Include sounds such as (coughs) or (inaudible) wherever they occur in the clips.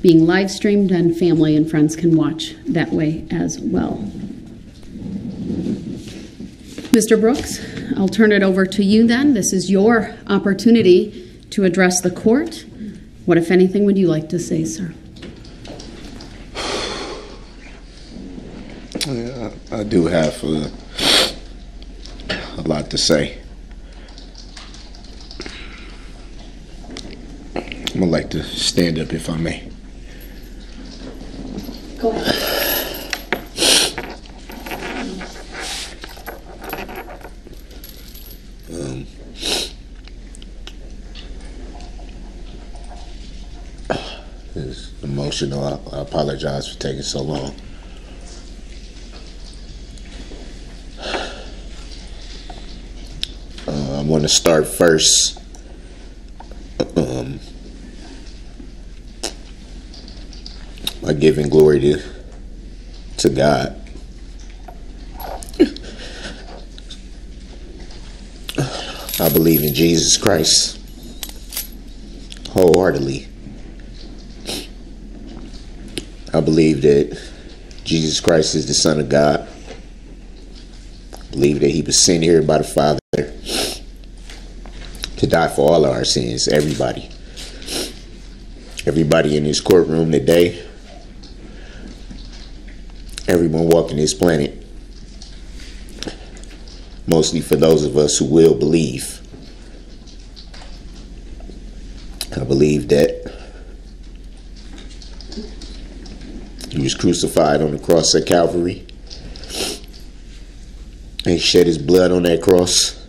being live streamed, and family and friends can watch that way as well. Mr. Brooks, I'll turn it over to you then. This is your opportunity to address the court. What, if anything, would you like to say, sir? I do have uh, a lot to say. I'm gonna like to stand up if I may. Go ahead. It's emotional. I, I apologize for taking so long. Uh, I want to start first. Um, by giving glory to to God. I believe in Jesus Christ wholeheartedly. I believe that Jesus Christ is the Son of God. I believe that He was sent here by the Father to die for all of our sins, everybody. Everybody in this courtroom today, everyone walking this planet, mostly for those of us who will believe. I believe that he was crucified on the cross at Calvary. And he shed his blood on that cross.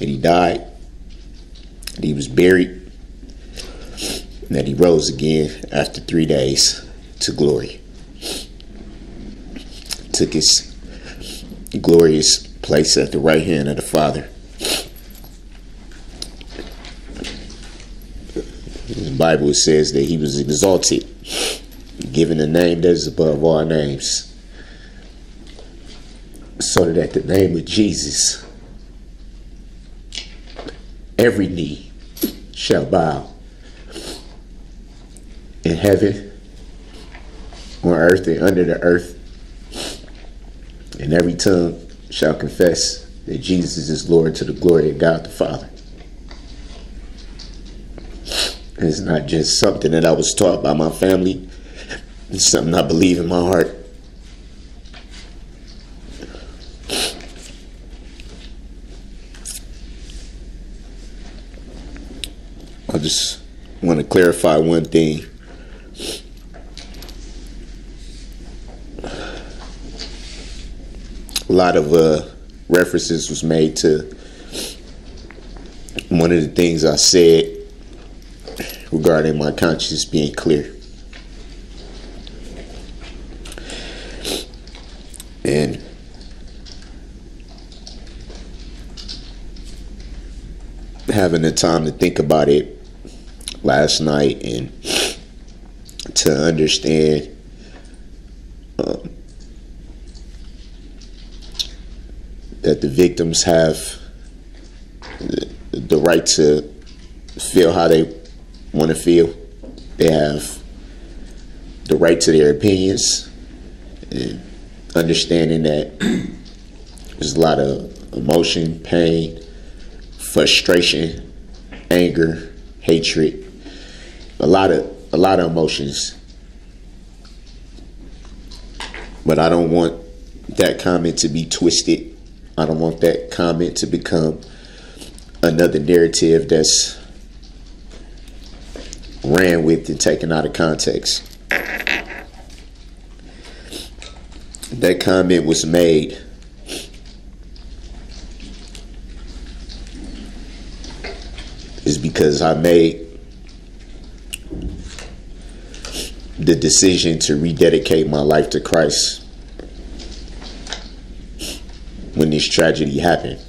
And he died. And he was buried. And that he rose again after three days to glory. Took his glorious place at the right hand of the Father. The Bible says that he was exalted, given a name that is above all names, so that at the name of Jesus, every knee shall bow in heaven, on earth, and under the earth, and every tongue shall confess that Jesus is Lord to the glory of God the Father. It's not just something that I was taught by my family. It's something I believe in my heart. I just want to clarify one thing. A lot of uh, references was made to one of the things I said regarding my conscience being clear. And having the time to think about it last night and to understand um, that the victims have the, the right to feel how they want to feel. They have the right to their opinions and understanding that there's a lot of emotion, pain, frustration, anger, hatred, a lot of a lot of emotions. But I don't want that comment to be twisted. I don't want that comment to become another narrative that's ran with and taken out of context. That comment was made is because I made the decision to rededicate my life to Christ when this tragedy happened.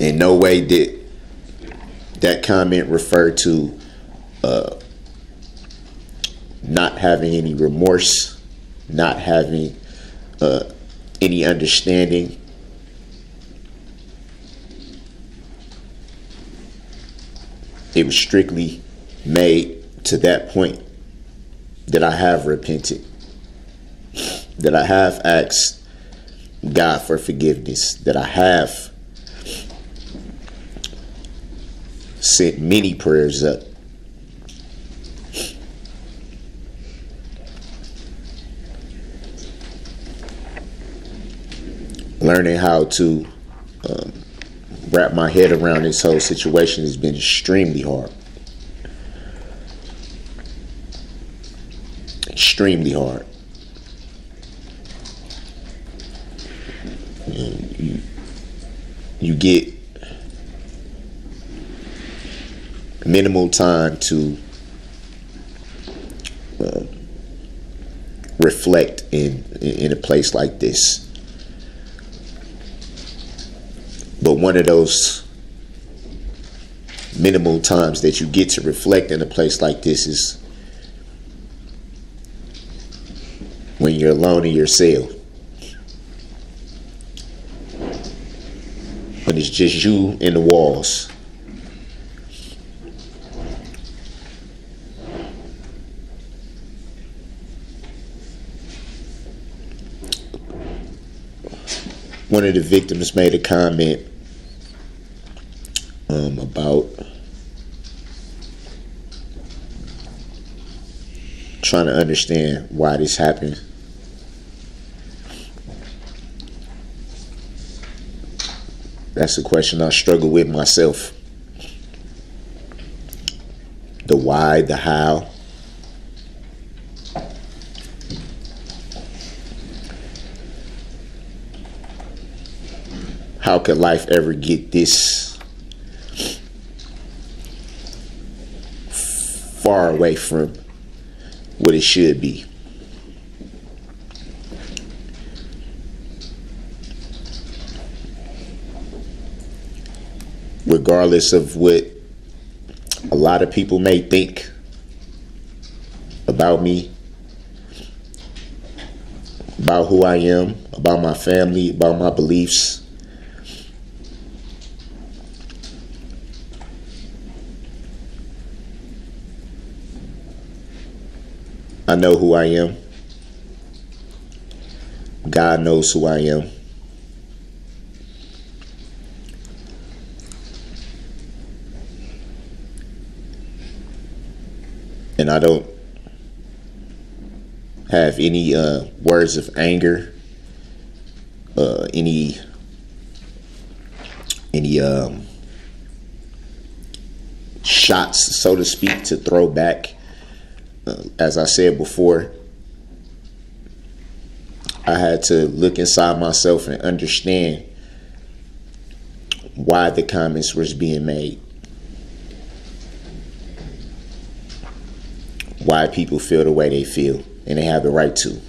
In no way did that comment refer to uh, not having any remorse, not having uh, any understanding. it was strictly made to that point that I have repented, that I have asked God for forgiveness, that I have sent many prayers up. Learning how to um, wrap my head around this whole situation has been extremely hard. Extremely hard. You, you get minimal time to uh, reflect in in a place like this. But one of those minimal times that you get to reflect in a place like this is when you're alone in your cell. When it's just you and the walls. One of the victims made a comment um, about trying to understand why this happened. That's a question I struggle with myself. The why, the how. How could life ever get this far away from what it should be? Regardless of what a lot of people may think about me, about who I am, about my family, about my beliefs. I know who I am. God knows who I am. And I don't have any uh, words of anger, uh, any any um, shots, so to speak, to throw back uh, as I said before, I had to look inside myself and understand why the comments was being made. Why people feel the way they feel, and they have the right to.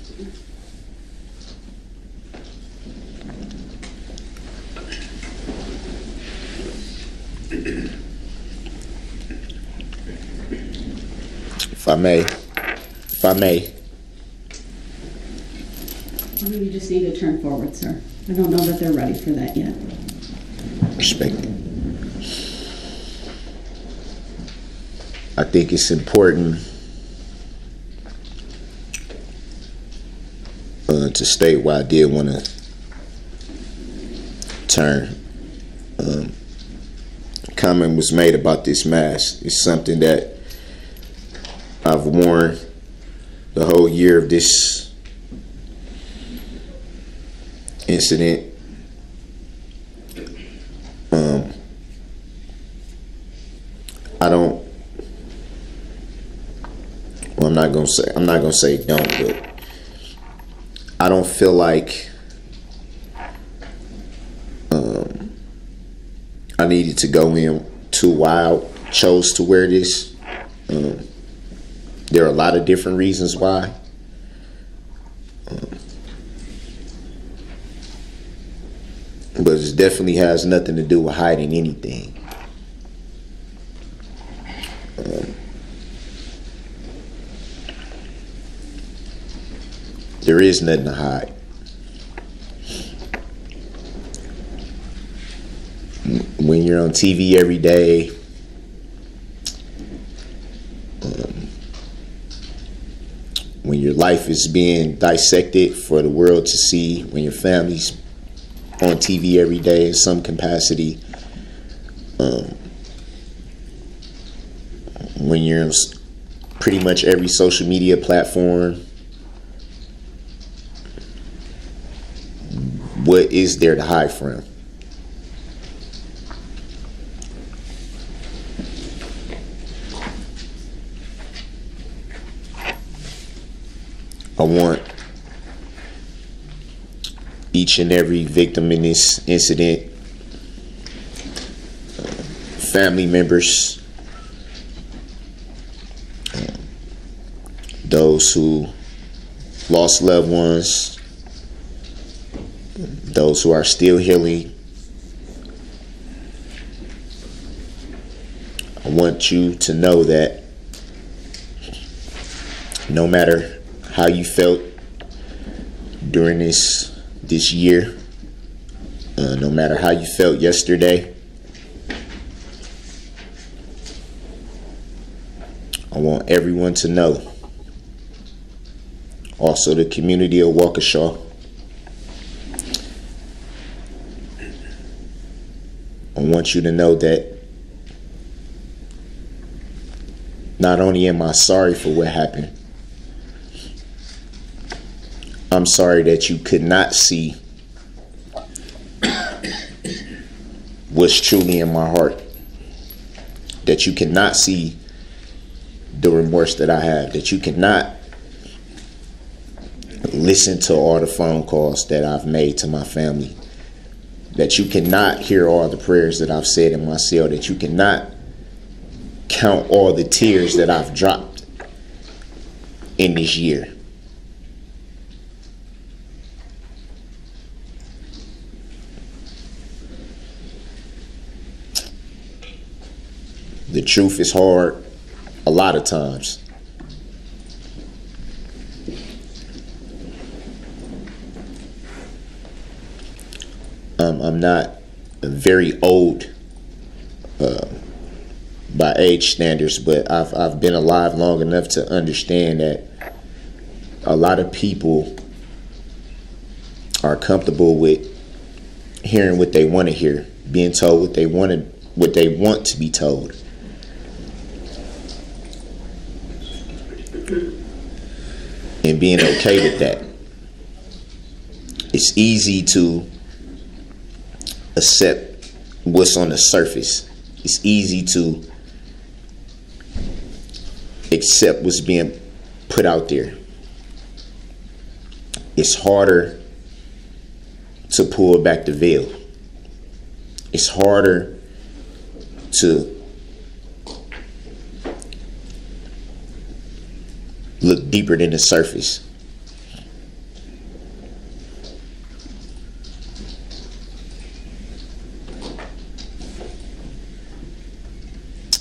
If I may, if I may, You just need to turn forward, sir. I don't know that they're ready for that yet. respect. I think it's important uh, to state why I did want to turn. Um, comment was made about this mask. It's something that I've worn the whole year of this incident. Um, I don't. Well, I'm not gonna say. I'm not gonna say don't, but I don't feel like um, I needed to go in too wild. Chose to wear this. Um, there are a lot of different reasons why. Um, but it definitely has nothing to do with hiding anything. Um, There is nothing to hide. When you're on TV every day, um, when your life is being dissected for the world to see, when your family's on TV every day in some capacity, um, when you're on pretty much every social media platform, what is there to hide from? I want each and every victim in this incident, uh, family members, uh, those who lost loved ones, those who are still healing. I want you to know that no matter how you felt during this this year, uh, no matter how you felt yesterday, I want everyone to know. Also, the community of Waukesha. I want you to know that not only am I sorry for what happened, I'm sorry that you could not see what's truly in my heart. That you cannot see the remorse that I have. That you cannot listen to all the phone calls that I've made to my family. That you cannot hear all the prayers that I've said in my cell. That you cannot count all the tears that I've dropped in this year. The truth is hard a lot of times. Um, I'm not very old uh, by age standards, but I've I've been alive long enough to understand that a lot of people are comfortable with hearing what they want to hear, being told what they want to, what they want to be told. and being okay with that. It's easy to accept what's on the surface. It's easy to accept what's being put out there. It's harder to pull back the veil. It's harder to look deeper than the surface.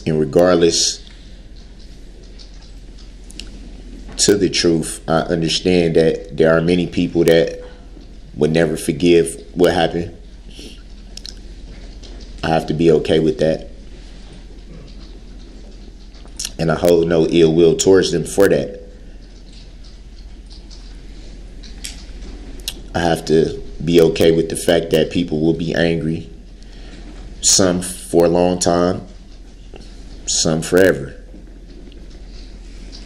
And regardless to the truth, I understand that there are many people that would never forgive what happened. I have to be okay with that. And I hold no ill will towards them for that. I have to be okay with the fact that people will be angry. Some for a long time, some forever.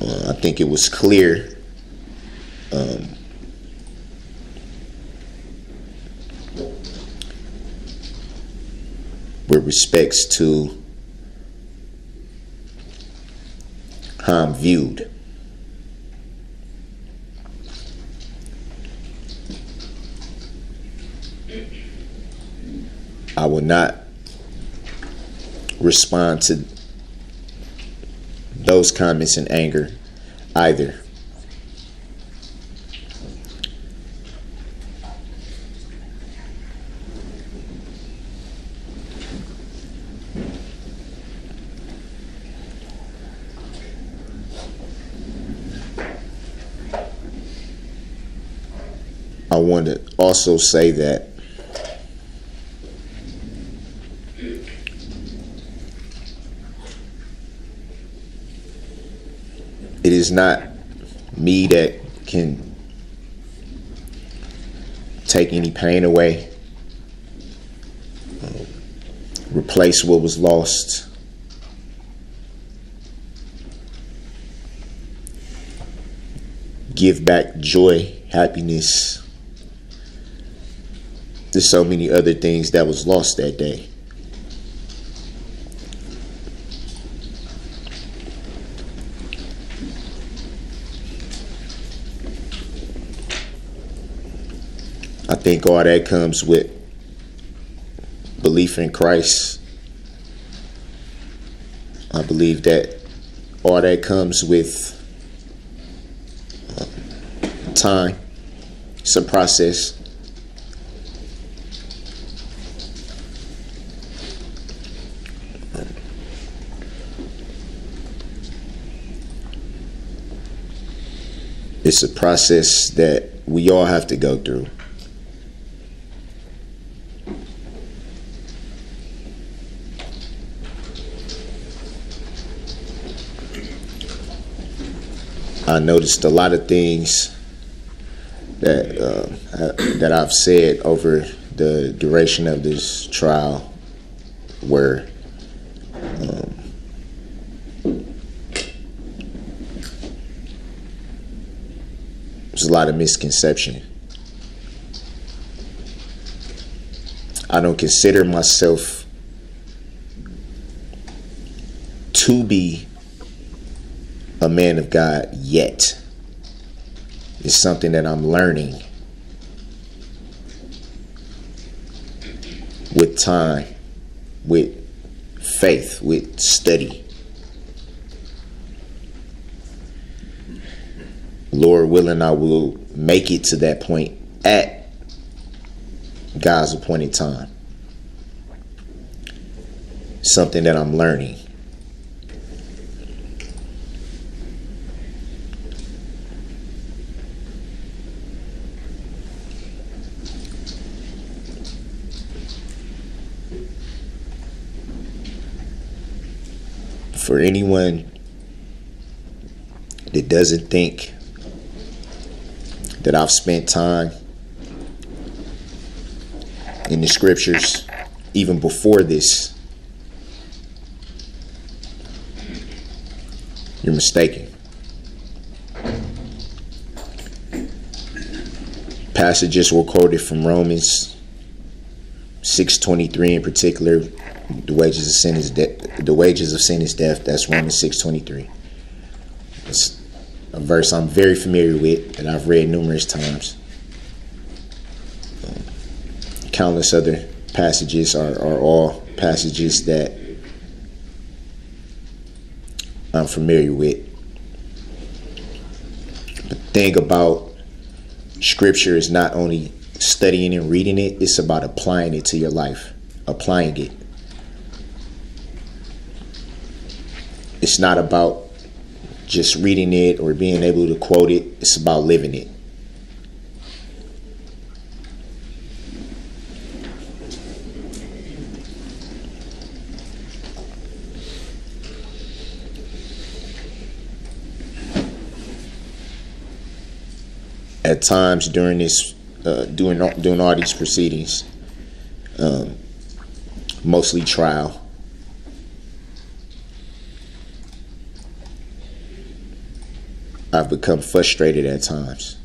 Uh, I think it was clear um, with respects to how I'm viewed. I will not respond to those comments in anger either. I want to also say that it is not me that can take any pain away, um, replace what was lost. Give back joy, happiness. There's so many other things that was lost that day. I think all that comes with belief in Christ. I believe that all that comes with uh, time. It's a process. It's a process that we all have to go through. I noticed a lot of things that uh, that I've said over the duration of this trial were um, there's a lot of misconception. I don't consider myself to be a man of God yet. It's something that I'm learning with time, with faith, with study. Lord willing, I will make it to that point at God's appointed time. Something that I'm learning. For anyone that doesn't think that I've spent time in the scriptures even before this, you're mistaken. Passages were quoted from Romans 6:23 in particular the wages of sin is death. The wages of sin is death. That's Romans six twenty three. It's a verse I'm very familiar with that I've read numerous times. Countless other passages are, are all passages that I'm familiar with. The thing about scripture is not only studying and reading it, it's about applying it to your life, applying it. It's not about just reading it or being able to quote it, it's about living it. At times during this, uh, doing all these proceedings, um, mostly trial, I've become frustrated at times.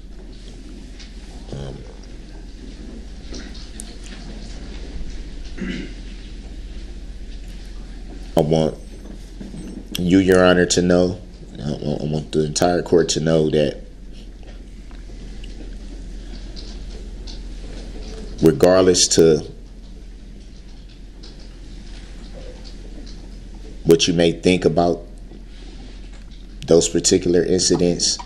Um, I want you, Your Honor, to know, I want the entire court to know that regardless to what you may think about those particular incidents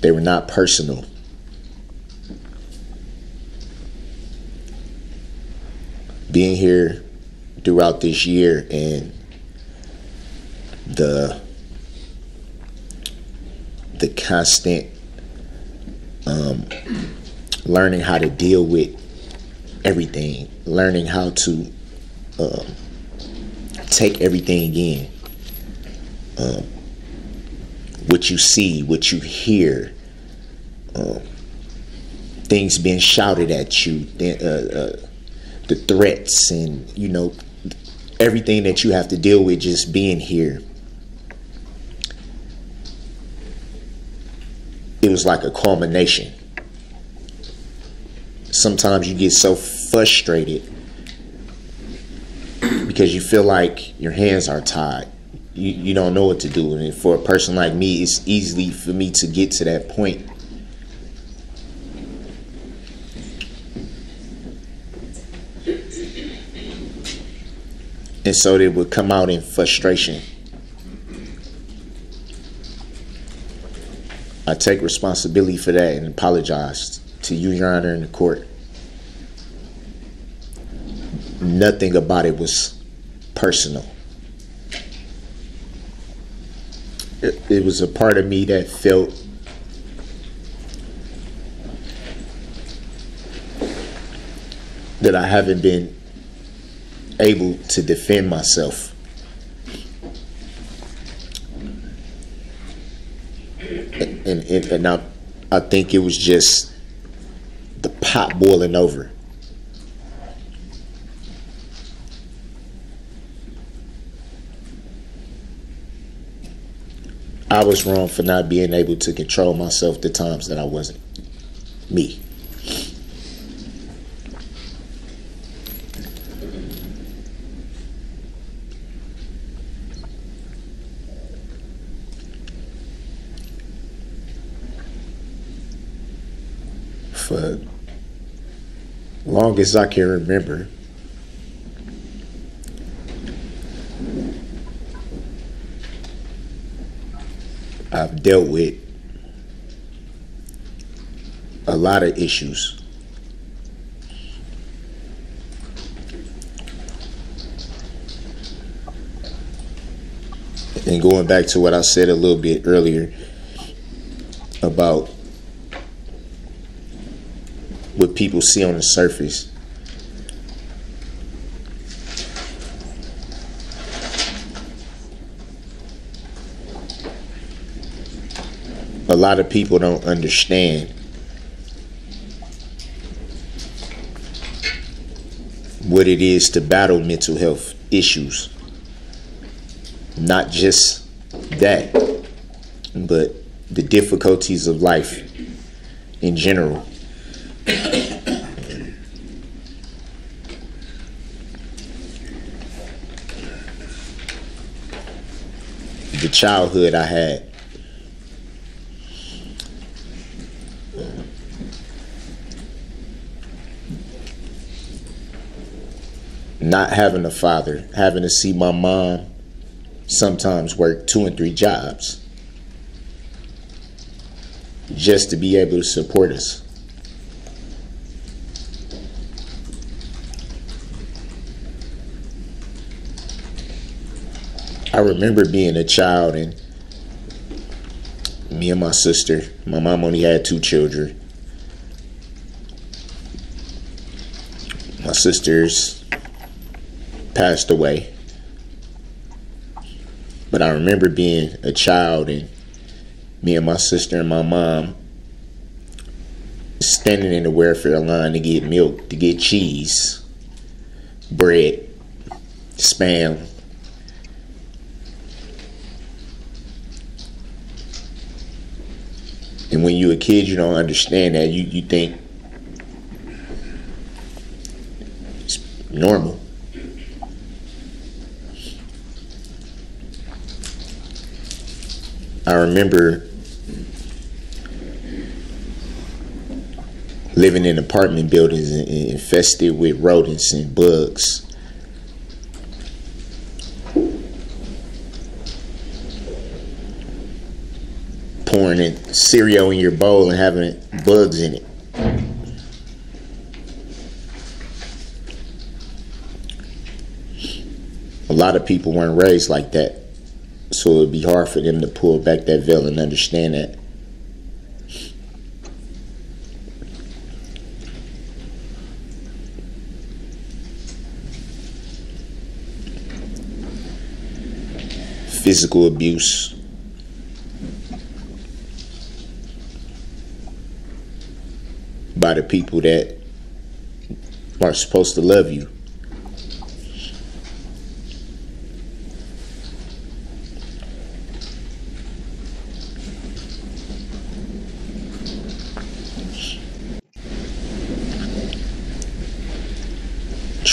they were not personal. Being here throughout this year and the the constant um, learning how to deal with everything learning how to um, take everything in. Um, what you see, what you hear, um, things being shouted at you, uh, uh, the threats, and you know everything that you have to deal with just being here. It was like a culmination. Sometimes you get so frustrated because you feel like your hands are tied. You, you don't know what to do. And for a person like me, it's easy for me to get to that point. And so they would come out in frustration. I take responsibility for that and apologize to you, Your Honor, in the court. Nothing about it was personal. It, it was a part of me that felt that I haven't been able to defend myself. And, and, and I, I think it was just the pot boiling over. I was wrong for not being able to control myself the times that I wasn't me. For long as I can remember, I've dealt with a lot of issues. And going back to what I said a little bit earlier about what people see on the surface. A lot of people don't understand what it is to battle mental health issues. Not just that, but the difficulties of life in general. the childhood I had not having a father, having to see my mom sometimes work two and three jobs just to be able to support us. I remember being a child and me and my sister, my mom only had two children. My sisters passed away. But I remember being a child and me and my sister and my mom standing in the welfare line to get milk, to get cheese, bread, spam. And when you're a kid, you don't understand that. You, you think it's normal. I remember living in apartment buildings infested with rodents and bugs. Pouring in cereal in your bowl and having bugs in it. A lot of people weren't raised like that so it would be hard for them to pull back that veil and understand that. Physical abuse. By the people that are supposed to love you.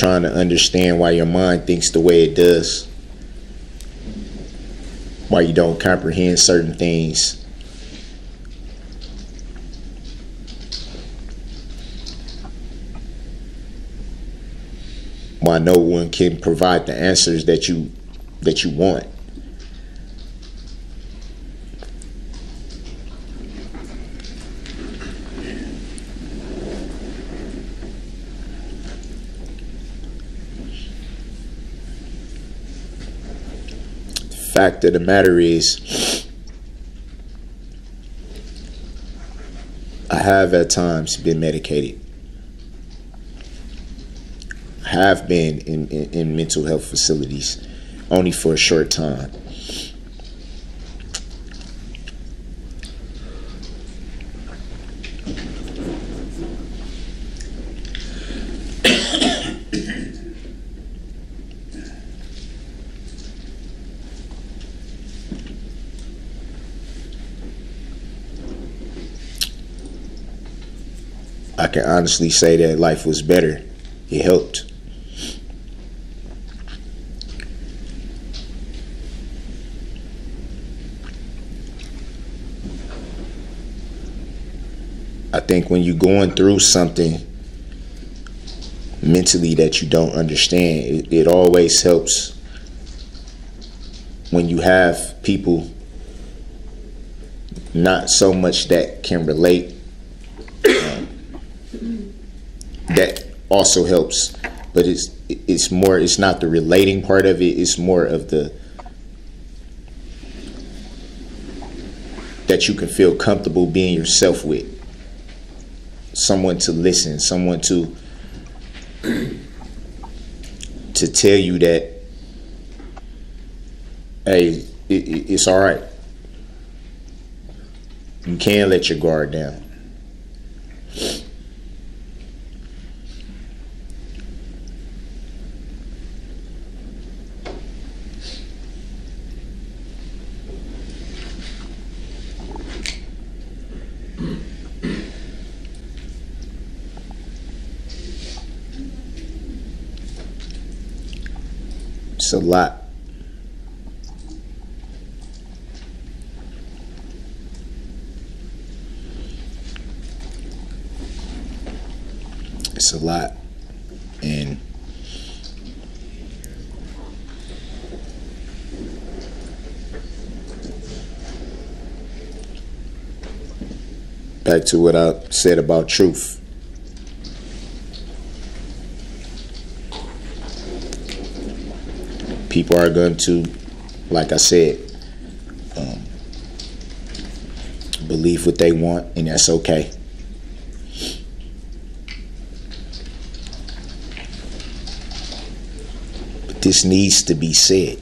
Trying to understand why your mind thinks the way it does, why you don't comprehend certain things. why no one can provide the answers that you that you want. Fact of the matter is I have at times been medicated have been in, in, in mental health facilities only for a short time. I can honestly say that life was better. It helped. I think when you're going through something mentally that you don't understand, it, it always helps when you have people not so much that can relate um, that also helps but it's it's more it's not the relating part of it it's more of the that you can feel comfortable being yourself with someone to listen, someone to to tell you that hey, it, it, it's all right. You can't let your guard down. It's a lot. It's a lot. And back to what I said about truth. People are going to, like I said, um, believe what they want, and that's okay. But this needs to be said.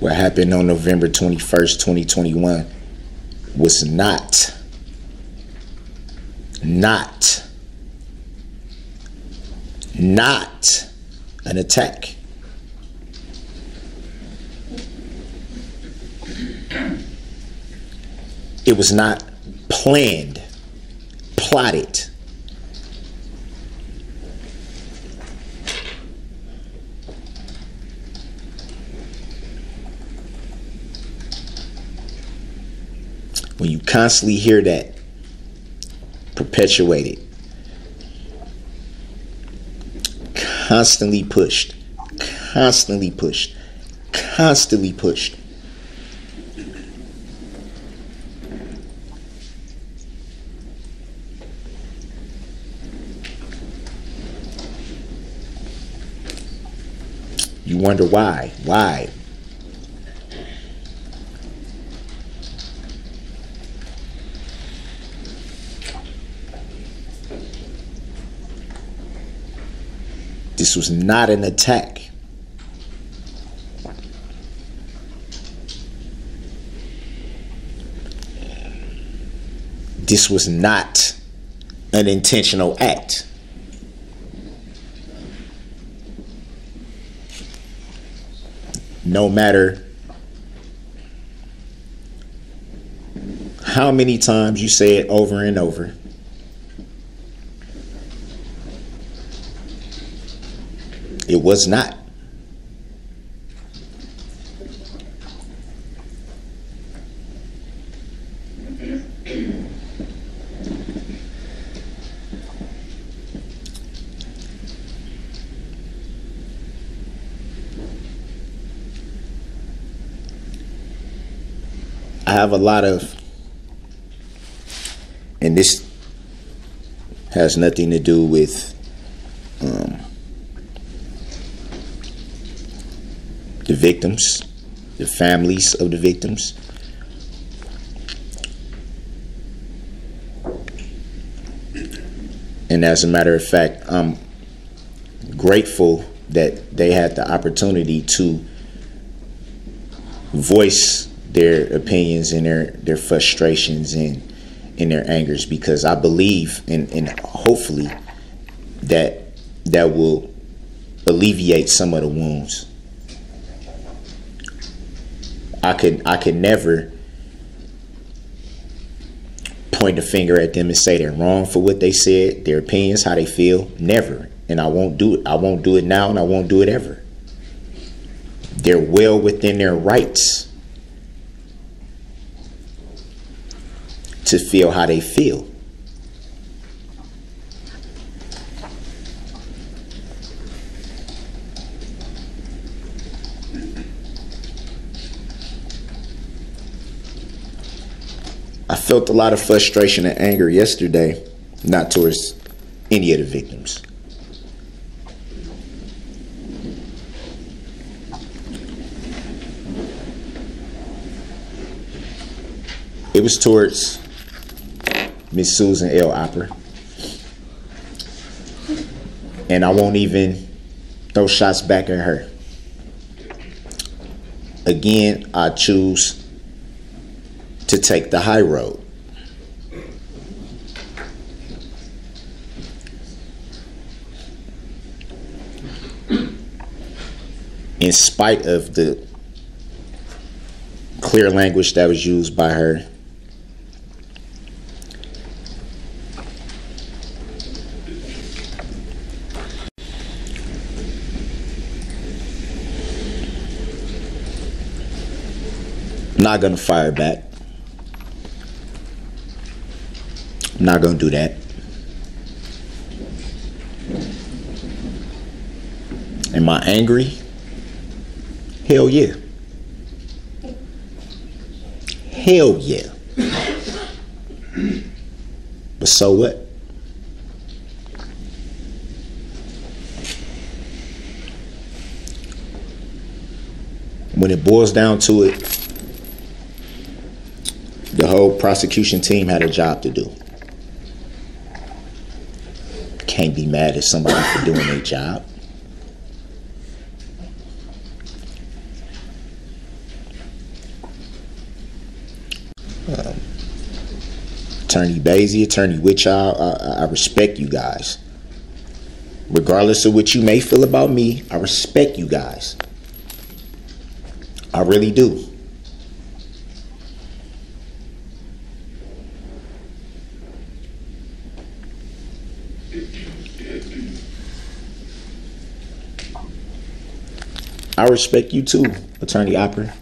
What happened on November 21st, 2021 was not not not an attack. It was not planned, plotted. When you constantly hear that perpetuated, constantly pushed, constantly pushed, constantly pushed. You wonder why? Why? This was not an attack. This was not an intentional act. No matter how many times you say it over and over. It was not. I have a lot of, and this has nothing to do with um, the victims, the families of the victims. And as a matter of fact, I'm grateful that they had the opportunity to voice their opinions and their, their frustrations and, and their angers because I believe and, and hopefully that that will alleviate some of the wounds. I could I could never point a finger at them and say they're wrong for what they said, their opinions, how they feel. Never. And I won't do it. I won't do it now and I won't do it ever. They're well within their rights to feel how they feel. Felt a lot of frustration and anger yesterday, not towards any of the victims. It was towards Miss Susan L. Opper. And I won't even throw shots back at her. Again, I choose to take the high road. In spite of the clear language that was used by her, not gonna fire back. I'm not gonna do that. Am I angry? Hell yeah. Hell yeah. But so what? When it boils down to it, the whole prosecution team had a job to do. Can't be mad at somebody for doing their job. Attorney Boese, Attorney Wittchow, I, I respect you guys. Regardless of what you may feel about me, I respect you guys. I really do. I respect you too, Attorney Opper.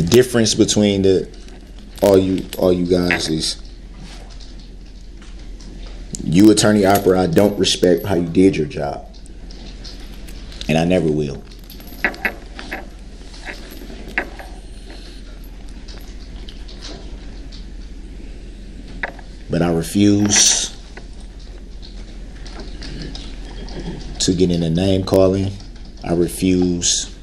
The difference between the all you all you guys is you, Attorney Opper, I don't respect how you did your job. And I never will. but I refuse to get in the name calling. I refuse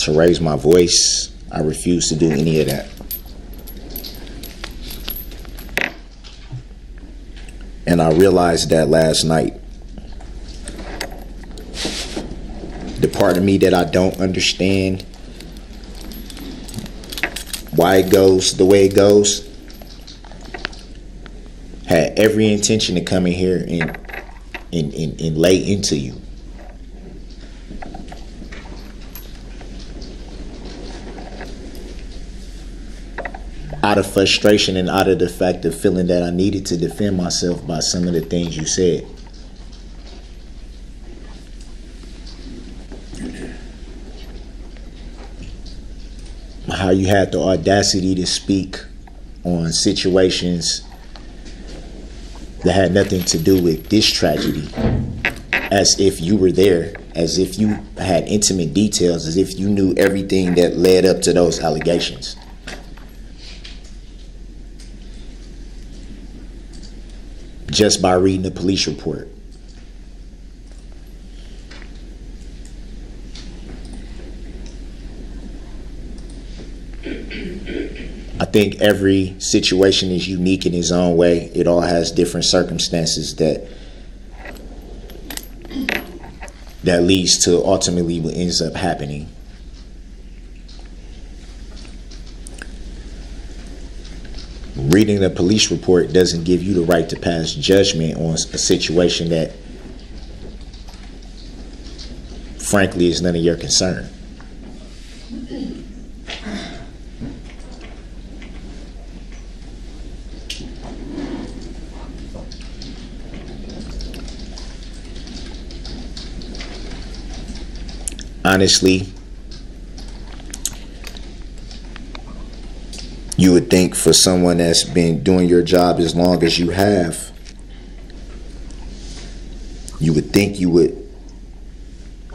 to raise my voice. I refuse to do any of that. And I realized that last night. the part of me that I don't understand why it goes the way it goes had every intention to come in here and and, and, and lay into you. Out of frustration and out of the fact of feeling that I needed to defend myself by some of the things you said. How you had the audacity to speak on situations that had nothing to do with this tragedy as if you were there as if you had intimate details as if you knew everything that led up to those allegations just by reading the police report I think every situation is unique in its own way. It all has different circumstances that that leads to ultimately what ends up happening. Reading a police report doesn't give you the right to pass judgment on a situation that frankly is none of your concern. honestly, you would think for someone that's been doing your job as long as you have, you would think you would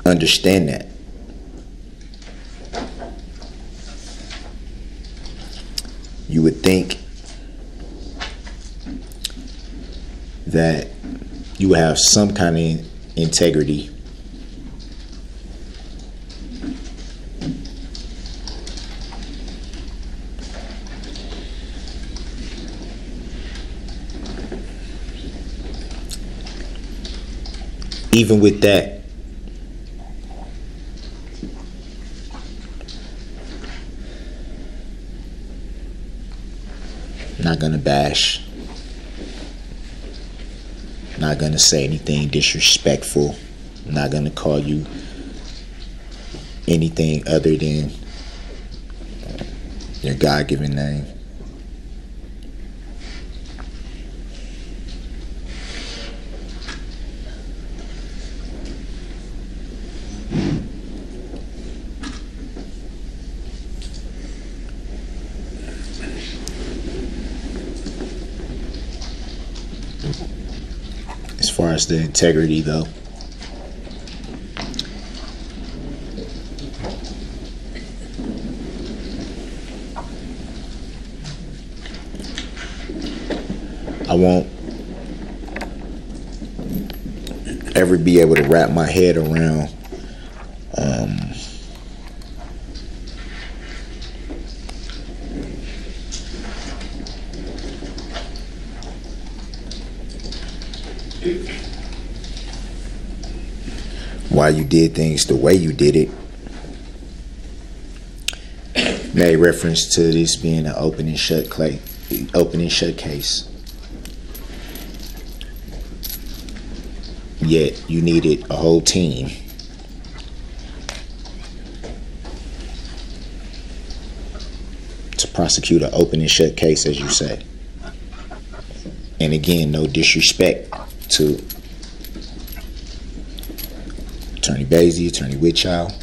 understand that. You would think that you have some kind of integrity even with that, not gonna bash, not gonna say anything disrespectful, not gonna call you anything other than your God given name. As far as the integrity though. I won't ever be able to wrap my head around um, why you did things the way you did it. Made reference to this being an open and shut clay, open and shut case. Yet you needed a whole team. Prosecute an open and shut case, as you say. And again, no disrespect to Attorney Boese, Attorney Wittchow.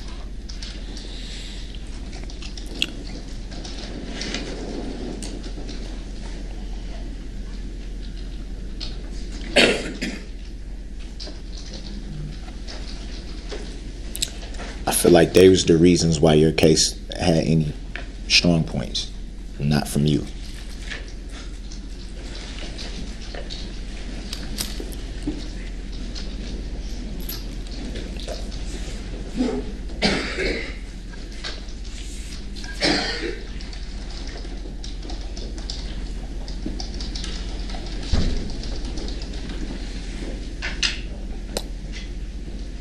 I feel like they was the reasons why your case had any strong points, not from you.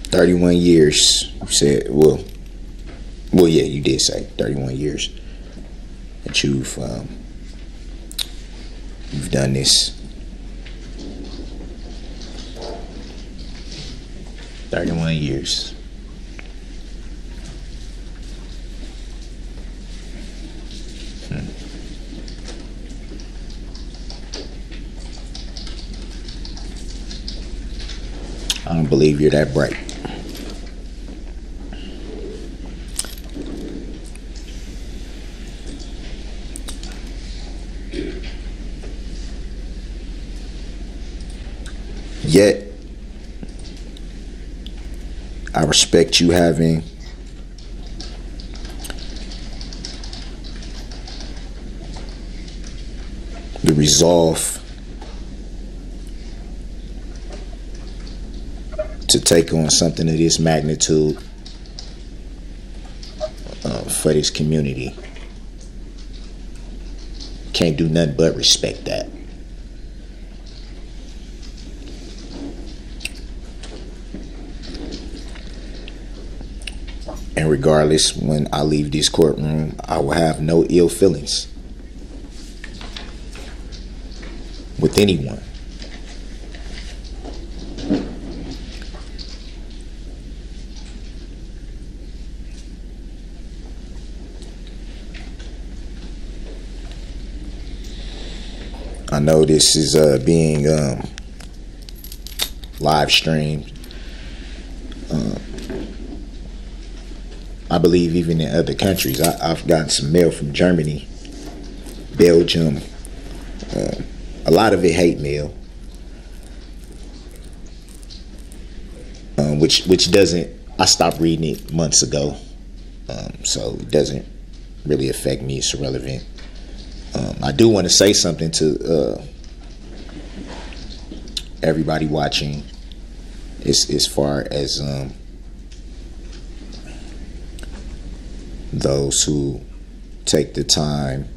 Thirty-one years You said, well, well, yeah, you did say 31 years you've um, you've done this. 31 years. Hmm. I don't believe you're that bright. Yet, I respect you having the resolve to take on something of this magnitude uh, for this community. Can't do nothing but respect that. And regardless, when I leave this courtroom, I will have no ill feelings with anyone. I know this is uh, being um, live streamed. I believe even in other countries. I, have gotten some mail from Germany, Belgium. Uh, a lot of it hate mail, um, which which doesn't. I stopped reading it months ago, um, so it doesn't really affect me. It's irrelevant. Um, I do want to say something to uh, everybody watching, as as far as those who take the time,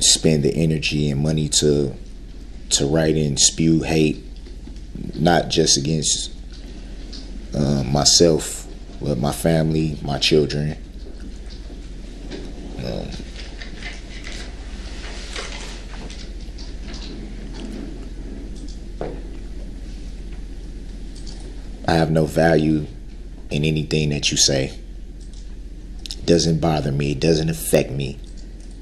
spend the energy and money to to write and spew hate, not just against uh, myself, but my family, my children. Um, I have no value in anything that you say. Doesn't bother me, it doesn't affect me.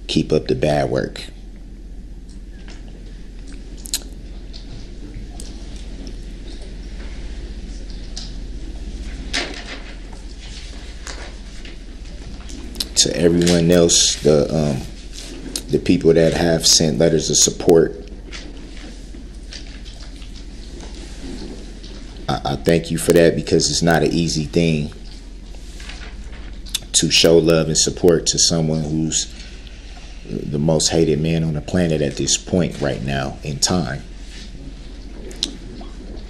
Keep up the bad work. To everyone else, the um, the people that have sent letters of support I, I thank you for that because it's not an easy thing to show love and support to someone who's the most hated man on the planet at this point right now in time.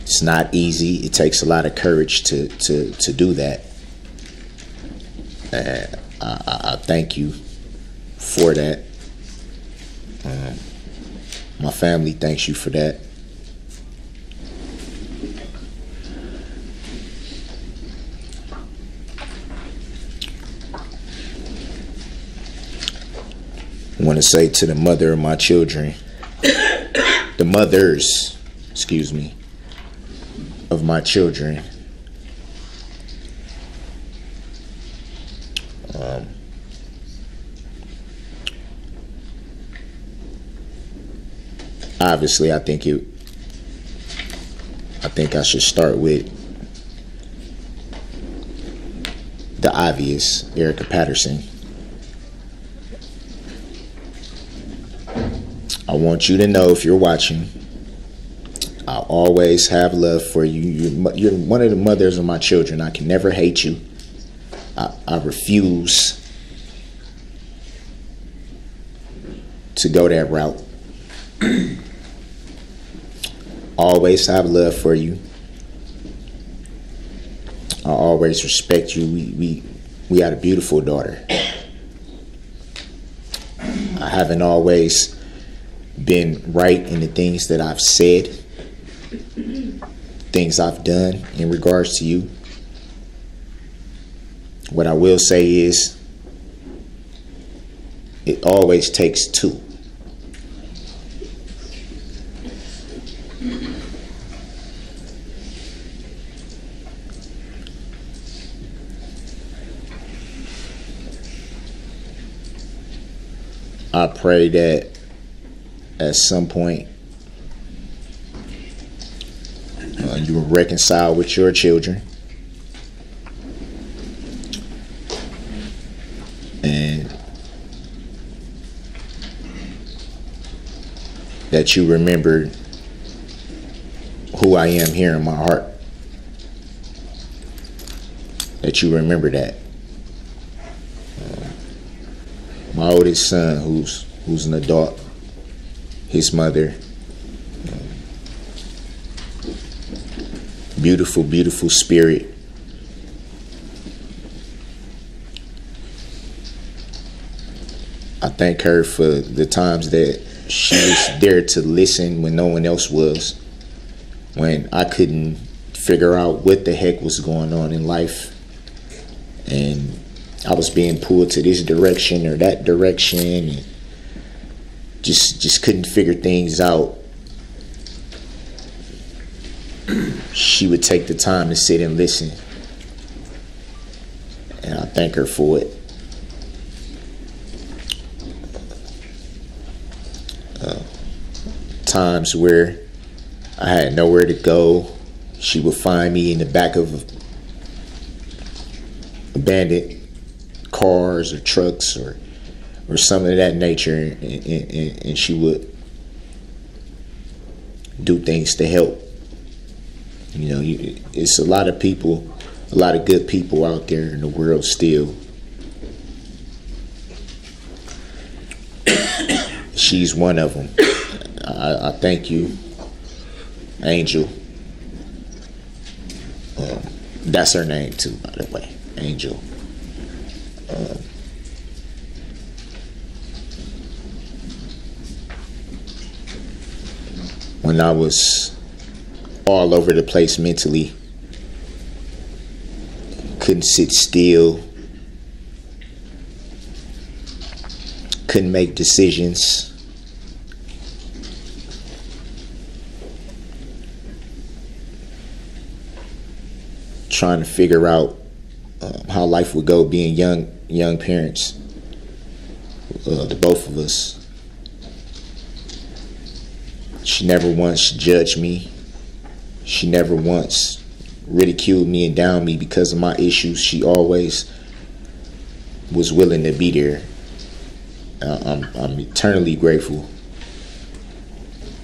It's not easy. It takes a lot of courage to to to do that. Uh, I, I, thank you for that. Um, my family thanks you for that. Want to say to the mother of my children, the mothers, excuse me, of my children. Um, obviously, I think it. I think I should start with the obvious, Erica Patterson. Want you to know if you're watching, I always have love for you. You're, you're, one of the mothers of my children. I can never hate you. I, I refuse to go that route. (clears throat) always have love for you. I always respect you. We we we had a beautiful daughter. I haven't always been right in the things that I've said, things I've done in regards to you. What I will say is, it always takes two. I pray that at some point uh, you will reconcile with your children and that you remember who I am here in my heart. That you remember that. my oldest son, who's who's an adult, his mother, beautiful, beautiful spirit. I thank her for the times that she was there to listen when no one else was, when I couldn't figure out what the heck was going on in life. And I was being pulled to this direction or that direction and just just couldn't figure things out. she would take the time to sit and listen. And I thank her for it. Uh, times where I had nowhere to go, she would find me in the back of abandoned cars or trucks or or something of that nature, and, and, and she would do things to help. You know, it's a lot of people, a lot of good people out there in the world still. (coughs) She's one of them. I, I thank you, Angel. Um, that's her name too, by the way, Angel. Um, when I was all over the place mentally, couldn't sit still, couldn't make decisions. Trying to figure out um, how life would go being young young parents, uh, the both of us. She never once judged me. She never once ridiculed me and down me because of my issues. She always was willing to be there. Uh, I'm, I'm eternally grateful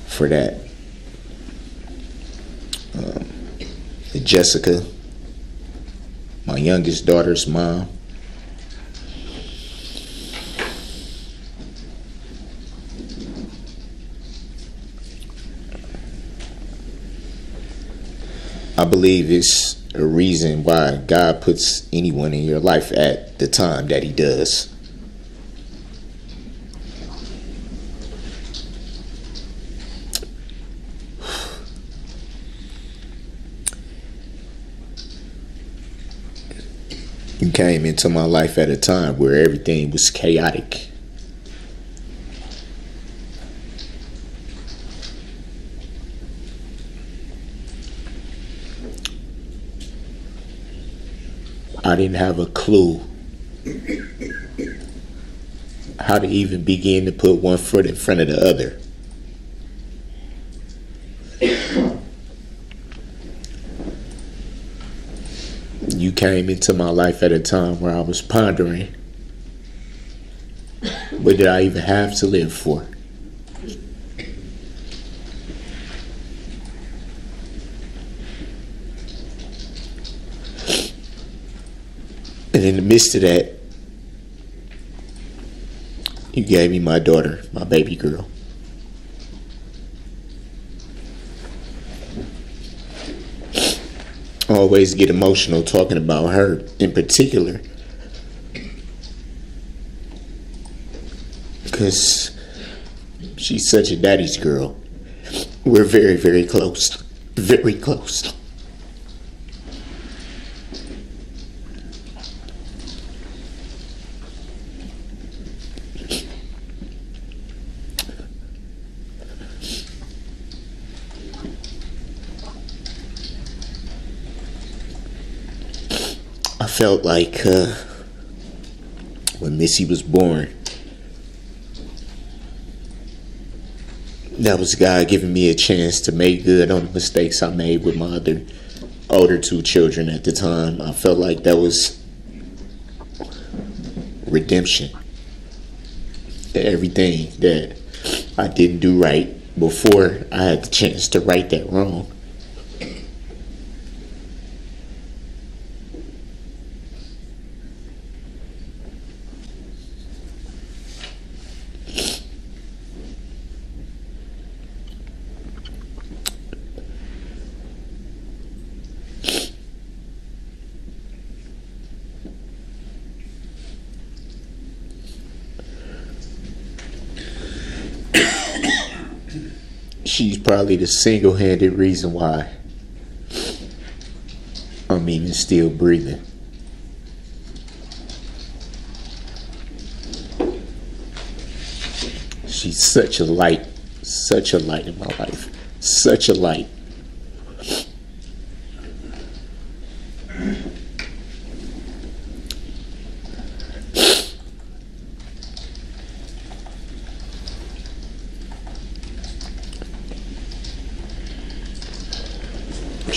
for that. Um, Jessica, my youngest daughter's mom, I believe it's a reason why God puts anyone in your life at the time that He does. You came into my life at a time where everything was chaotic. I didn't have a clue how to even begin to put one foot in front of the other. You came into my life at a time where I was pondering what did I even have to live for? And in the midst of that, you gave me my daughter, my baby girl. Always get emotional talking about her in particular. Because she's such a daddy's girl. We're very, very close. Very close. Felt like uh, when Missy was born, that was God giving me a chance to make good on the mistakes I made with my other older two children at the time. I felt like that was redemption. Everything that I didn't do right before I had the chance to right that wrong. she's probably the single-handed reason why I'm even still breathing. She's such a light, such a light in my life, such a light.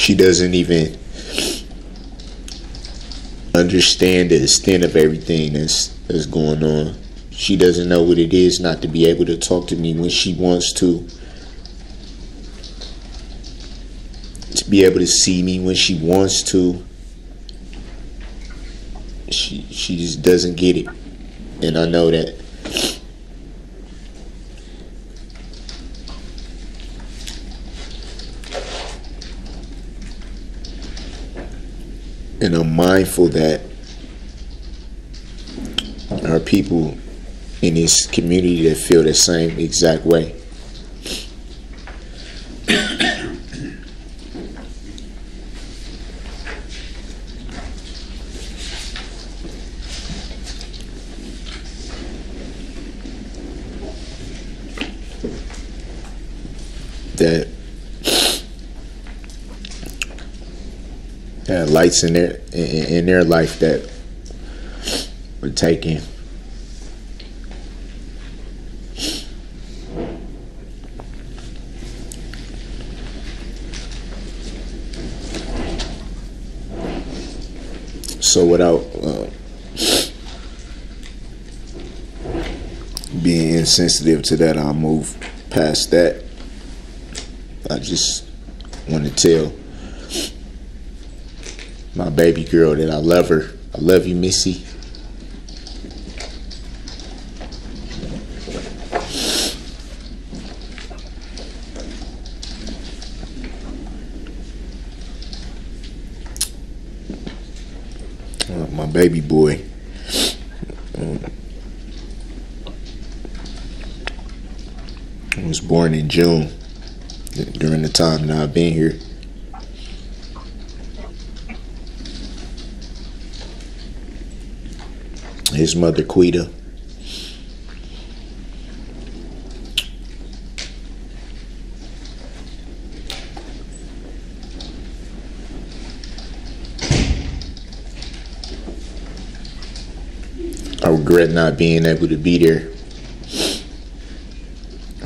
She doesn't even understand the extent of everything that's that's going on. She doesn't know what it is not to be able to talk to me when she wants to. To be able to see me when she wants to. She she just doesn't get it. And I know that and I'm that there are people in this community that feel the same exact way. that uh, lights in their in, in their life that were taken. So without uh, being insensitive to that, I'll move past that. I just want to tell baby girl that I love her. I love you, Missy. Uh, my baby boy. Um, was born in June during the time that I've been here. His mother Quita. I regret not being able to be there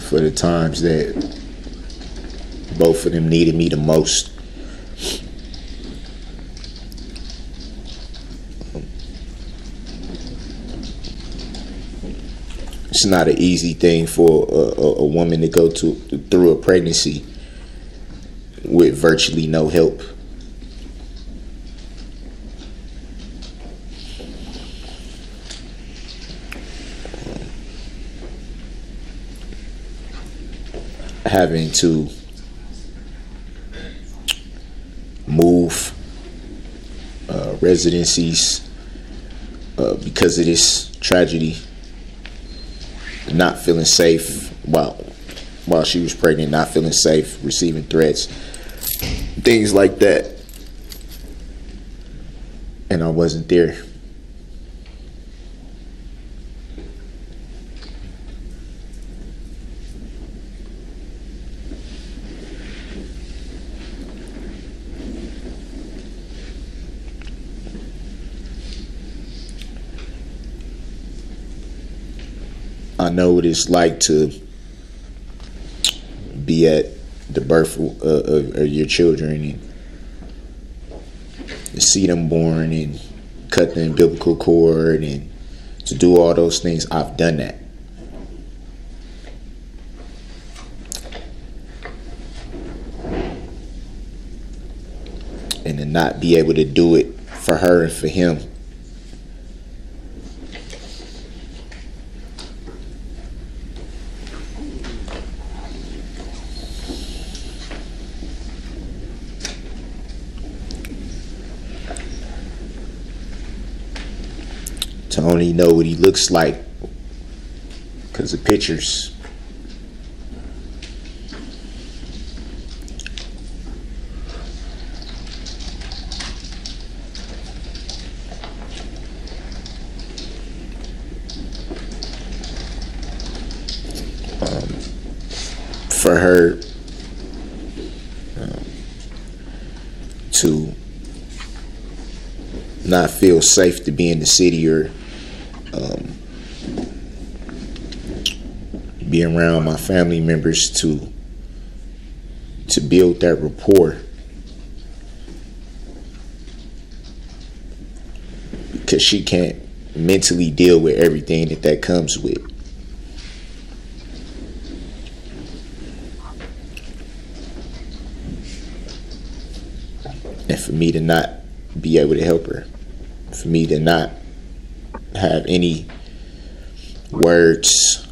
for the times that both of them needed me the most. It's not an easy thing for a, a, a woman to go to through a pregnancy with virtually no help. Having to move uh, residencies uh, because of this tragedy feeling safe while while she was pregnant, not feeling safe, receiving threats, things like that. And I wasn't there. Know what it's like to be at the birth of, uh, of, of your children and see them born and cut the umbilical cord and to do all those things. I've done that. And to not be able to do it for her and for him to only know what he looks like because of pictures. Um, for her um, to not feel safe to be in the city or um, be around my family members to to build that rapport. Because she can't mentally deal with everything that that comes with. And for me to not be able to help her. For me to not have any words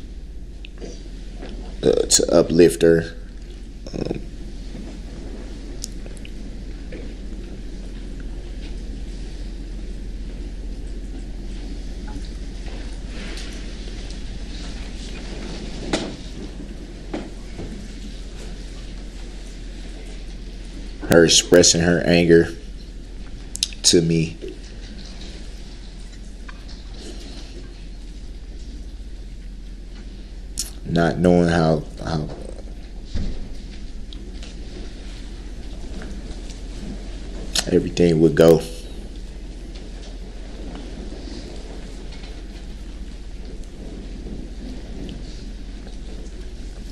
to. Um, her expressing her anger to me not knowing how how everything would go.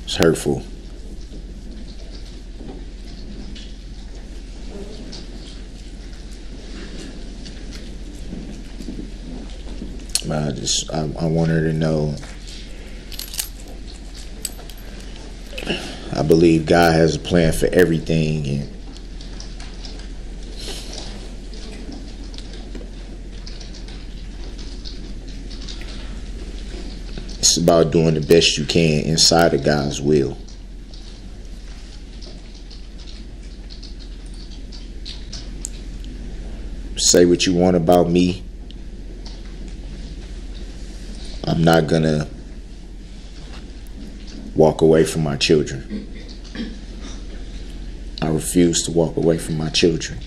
It's hurtful. I just I, I want her to know I believe God has a plan for everything and about doing the best you can inside of God's will. Say what you want about me. I'm not gonna walk away from my children. I refuse to walk away from my children.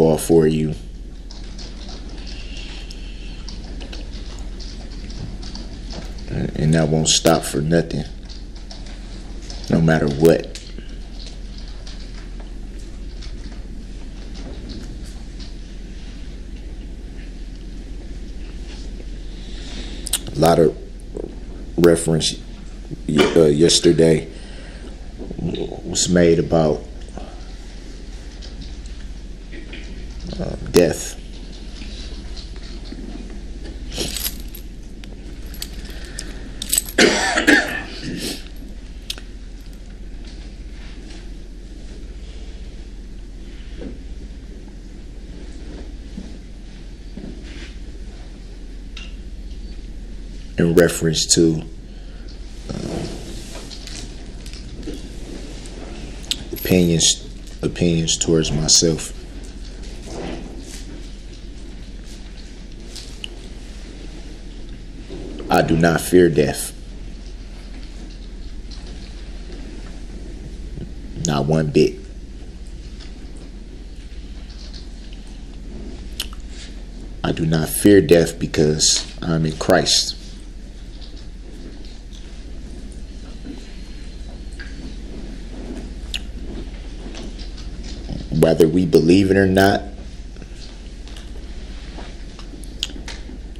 All four of you. and that won't stop for nothing, no matter what. A lot of reference uh, yesterday was made about uh, death. in reference to um, opinions opinions towards myself. I do not fear death. Not one bit. I do not fear death because I'm in Christ. Whether we believe it or not,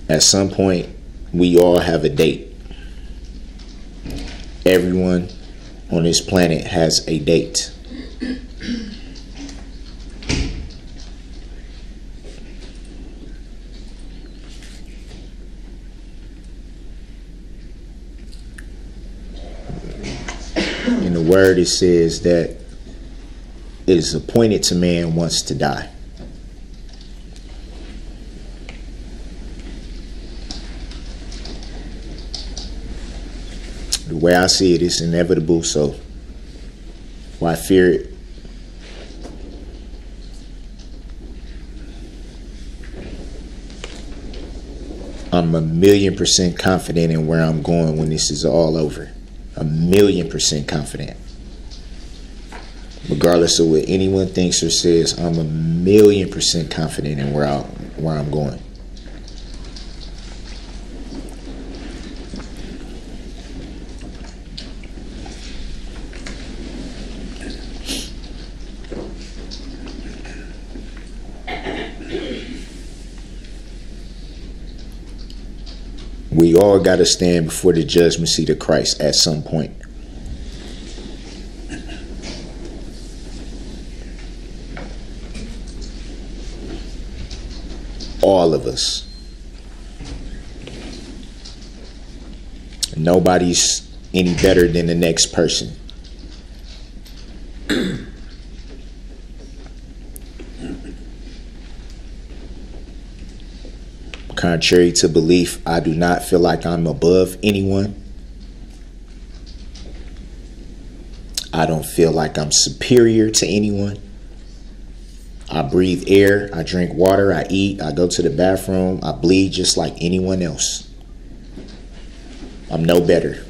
at some point, we all have a date. Everyone on this planet has a date. In the word, it says that it is appointed to man once to die. Way I see it, it's inevitable. So, why fear it? I'm a million percent confident in where I'm going when this is all over. A million percent confident. Regardless of what anyone thinks or says, I'm a million percent confident in where I where I'm going. All got to stand before the judgment seat of Christ at some point. All of us. Nobody's any better than the next person. Contrary to belief, I do not feel like I'm above anyone. I don't feel like I'm superior to anyone. I breathe air, I drink water, I eat, I go to the bathroom, I bleed just like anyone else. I'm no better.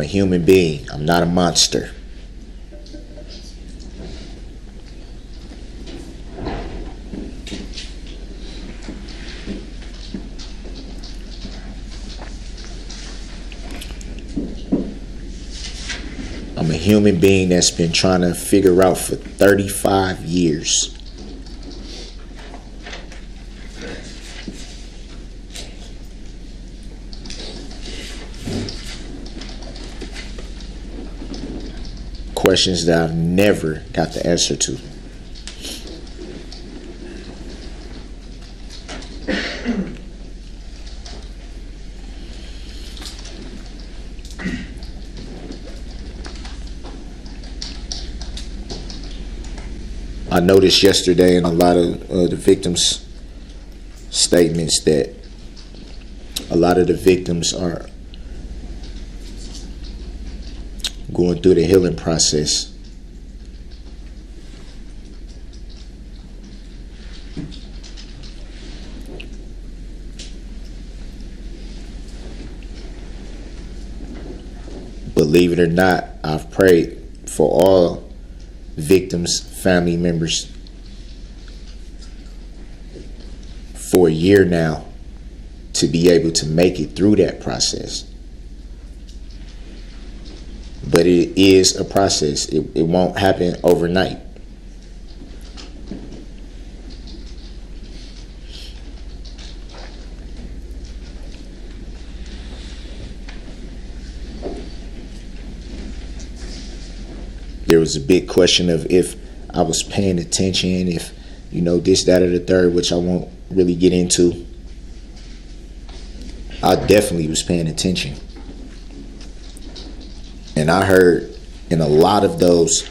I'm a human being. I'm not a monster. I'm a human being that's been trying to figure out for 35 years. Questions that I've never got the answer to. I noticed yesterday in a lot of uh, the victims' statements that a lot of the victims are going through the healing process. Believe it or not, I've prayed for all victims, family members for a year now to be able to make it through that process. But it is a process, it, it won't happen overnight. there was a big question of if I was paying attention, if you know this, that, or the third, which I won't really get into. I definitely was paying attention, and I heard in a lot of those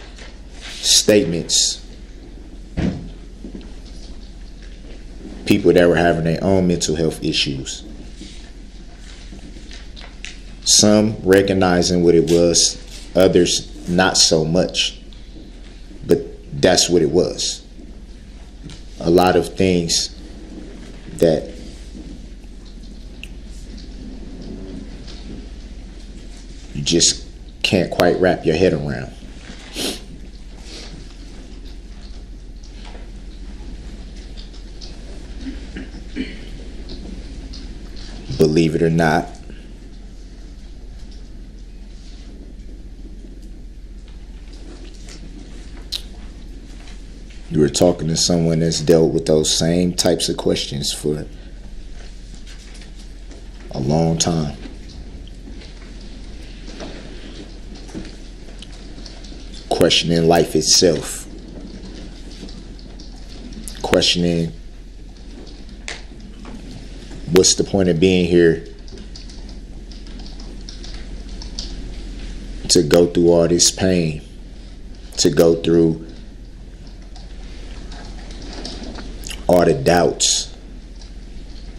statements people that were having their own mental health issues. Some recognizing what it was, others not so much. But that's what it was. A lot of things that you just can't quite wrap your head around. believe it or not, you were talking to someone that's dealt with those same types of questions for a long time. Questioning life itself. Questioning what's the point of being here to go through all this pain, to go through all the doubts,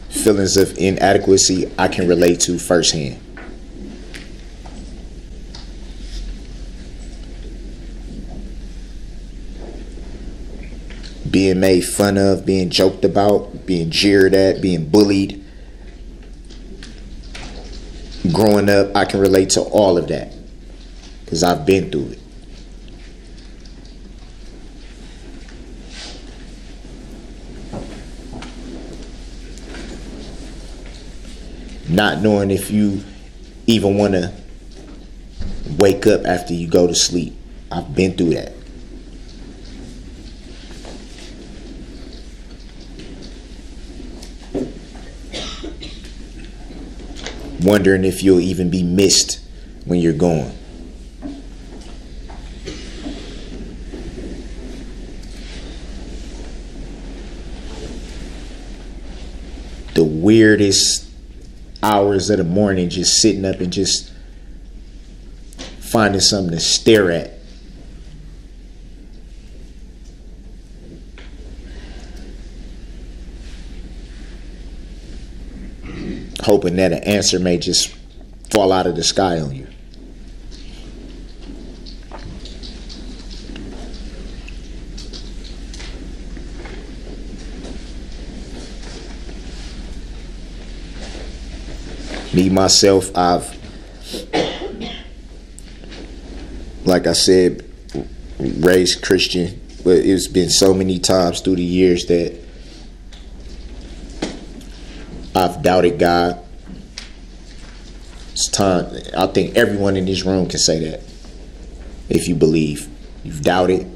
feelings of inadequacy I can relate to firsthand. Being made fun of, being joked about, being jeered at, being bullied. Growing up, I can relate to all of that because I've been through it. not knowing if you even want to wake up after you go to sleep. I've been through that. Wondering if you'll even be missed when you're gone. The weirdest hours of the morning just sitting up and just finding something to stare at. Hoping that an answer may just fall out of the sky on you. Me myself, I've like I said, raised Christian, but it's been so many times through the years that I've doubted God. It's time. I think everyone in this room can say that. If you believe, you've doubted,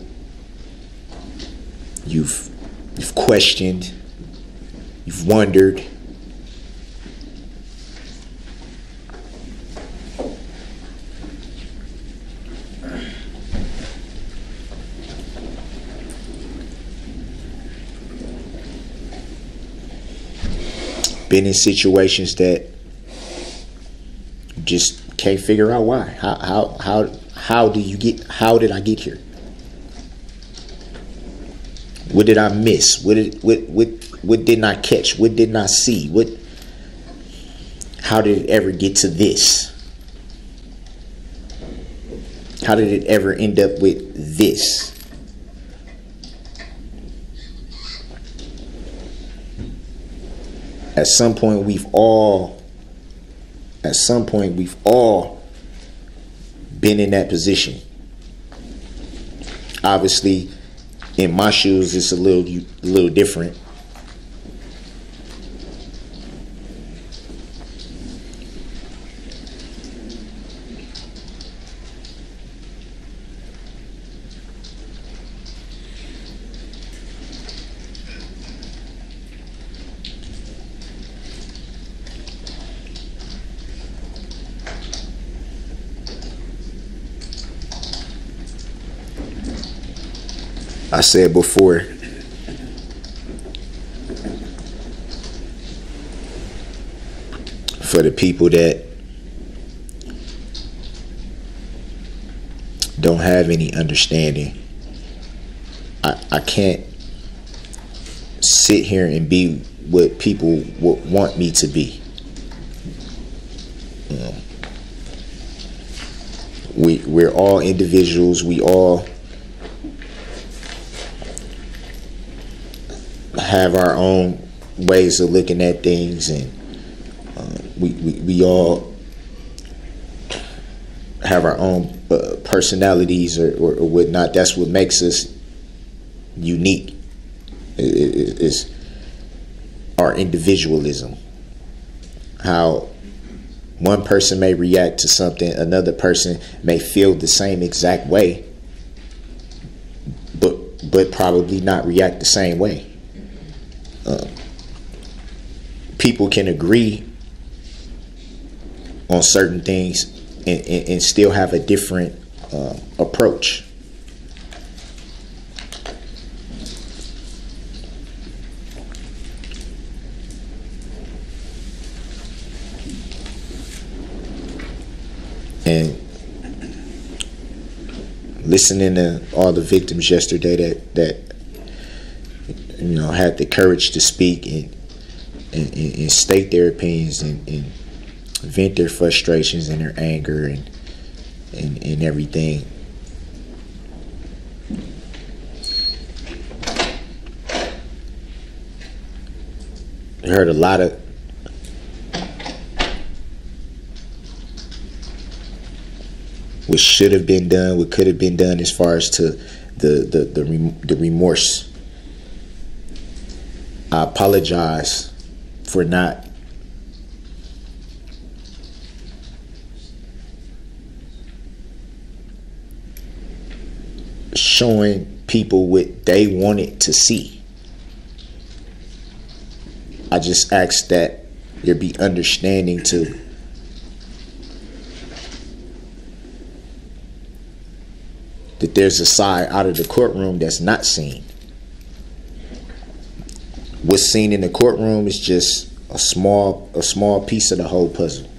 you've you've questioned, you've wondered. Been in situations that just can't figure out why. How how how how do you get how did I get here? What did I miss? What did what what what did not catch? What did not see? What how did it ever get to this? How did it ever end up with this? At some point we've all at some point we've all been in that position. Obviously in my shoes it's a little a little different said before, for the people that don't have any understanding, I, I can't sit here and be what people would want me to be. Know, we we're all individuals. We all have our own ways of looking at things, and uh, we, we, we all have our own uh, personalities or, or, or, whatnot. That's what makes us unique. Is our individualism, how one person may react to something, another person may feel the same exact way, but but probably not react the same way. Um, people can agree on certain things and, and, and still have a different uh, approach. And listening to all the victims yesterday that that you know had the courage to speak and and, and state their opinions and, and, vent their frustrations and their anger and and, and everything. I heard a lot of what should have been done, what could have been done as far as to the the the, the remorse. I apologize for not showing people what they wanted to see. I just ask that there be understanding to that there's a side out of the courtroom that's not seen. What's seen in the courtroom is just a small a small piece of the whole puzzle.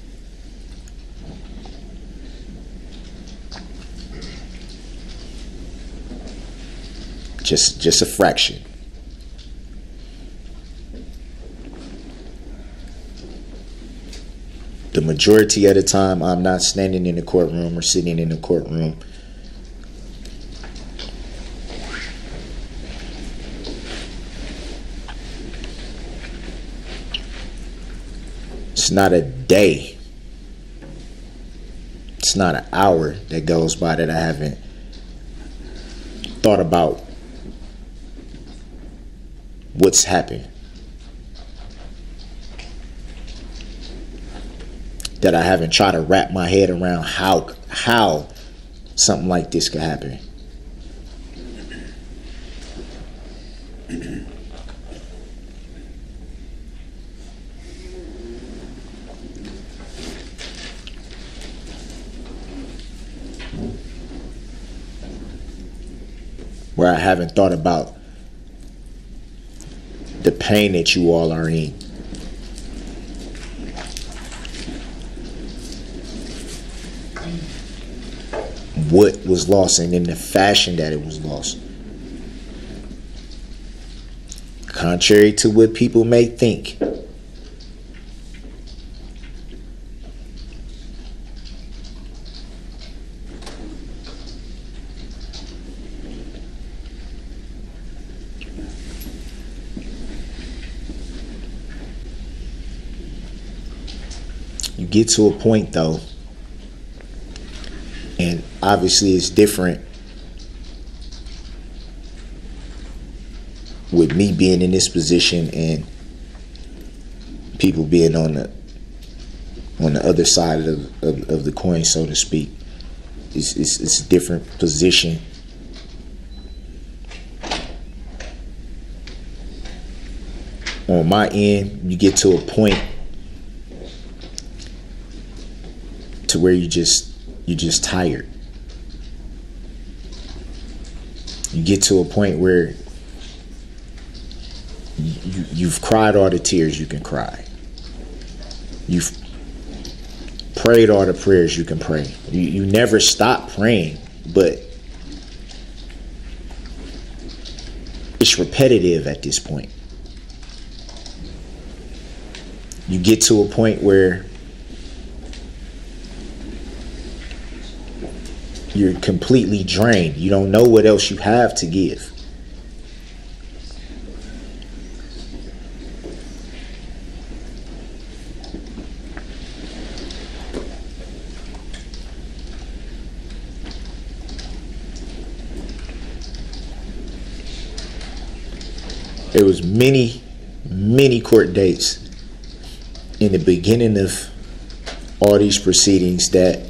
Just just a fraction. The majority of the time I'm not standing in the courtroom or sitting in the courtroom It's not a day. It's not an hour that goes by that I haven't thought about what's happened. That I haven't tried to wrap my head around how how something like this could happen. Where I haven't thought about the pain that you all are in. What was lost and in the fashion that it was lost. Contrary to what people may think. Get to a point though, and obviously it's different with me being in this position and people being on the on the other side of, of, of the coin, so to speak. It's, it's, it's a different position. On my end, you get to a point to where you just you're just tired. You get to a point where you, you've cried all the tears you can cry. You've prayed all the prayers you can pray. You, you never stop praying, but it's repetitive at this point. You get to a point where you're completely drained. You don't know what else you have to give. There was many, many court dates in the beginning of all these proceedings that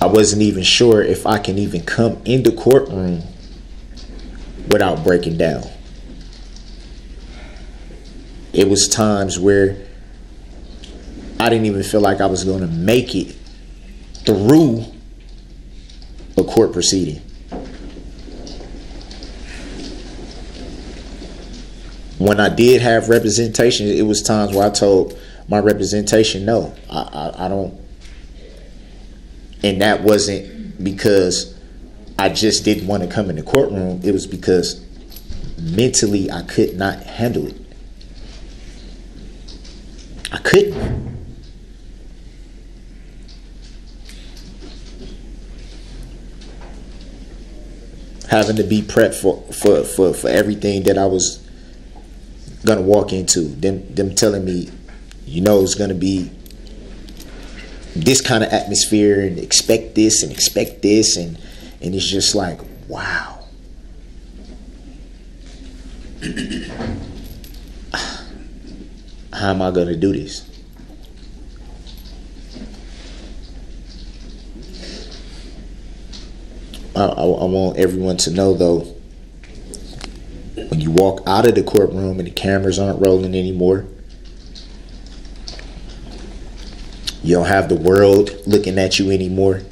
I wasn't even sure if I can even come in the courtroom without breaking down. It was times where I didn't even feel like I was going to make it through a court proceeding. When I did have representation, it was times where I told my representation, no, I, I, I don't. And that wasn't because I just didn't want to come in the courtroom. It was because mentally I could not handle it. I couldn't. Having to be prepped for, for, for, for everything that I was gonna walk into. Them them telling me, you know, it's gonna be this kind of atmosphere and expect this and expect this and and it's just like wow. How am i going to do this? I, I, I want everyone to know though when you walk out of the courtroom and the cameras aren't rolling anymore You don't have the world looking at you anymore.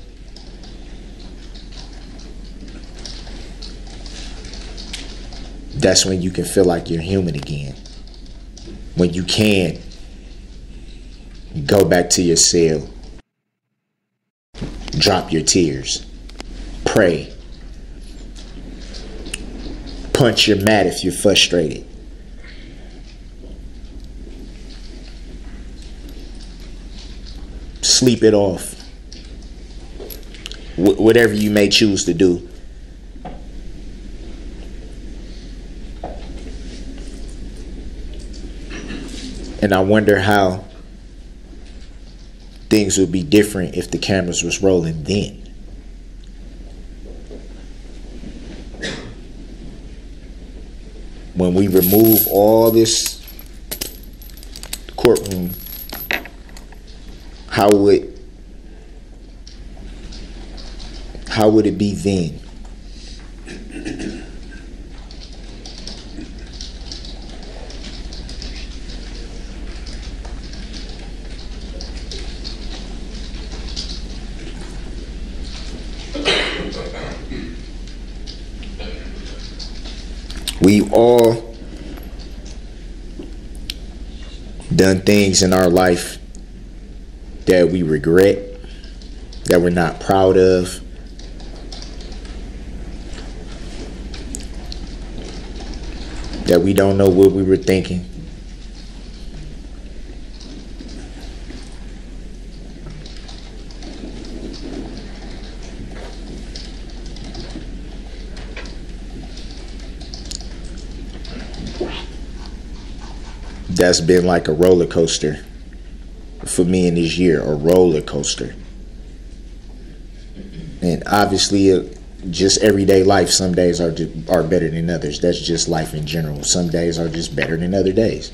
That's when you can feel like you're human again. When you can go back to your cell, drop your tears, pray, punch your mat if you're frustrated. Sleep it off. Wh- whatever you may choose to do. And I wonder how things would be different if the cameras was rolling then. When we remove all this courtroom how would how would it be then? We all done things in our life that we regret, that we're not proud of. That we don't know what we were thinking. That's been like a roller coaster for me in this year a roller coaster. And obviously, uh, just everyday life, some days are, are better than others. That's just life in general. Some days are just better than other days.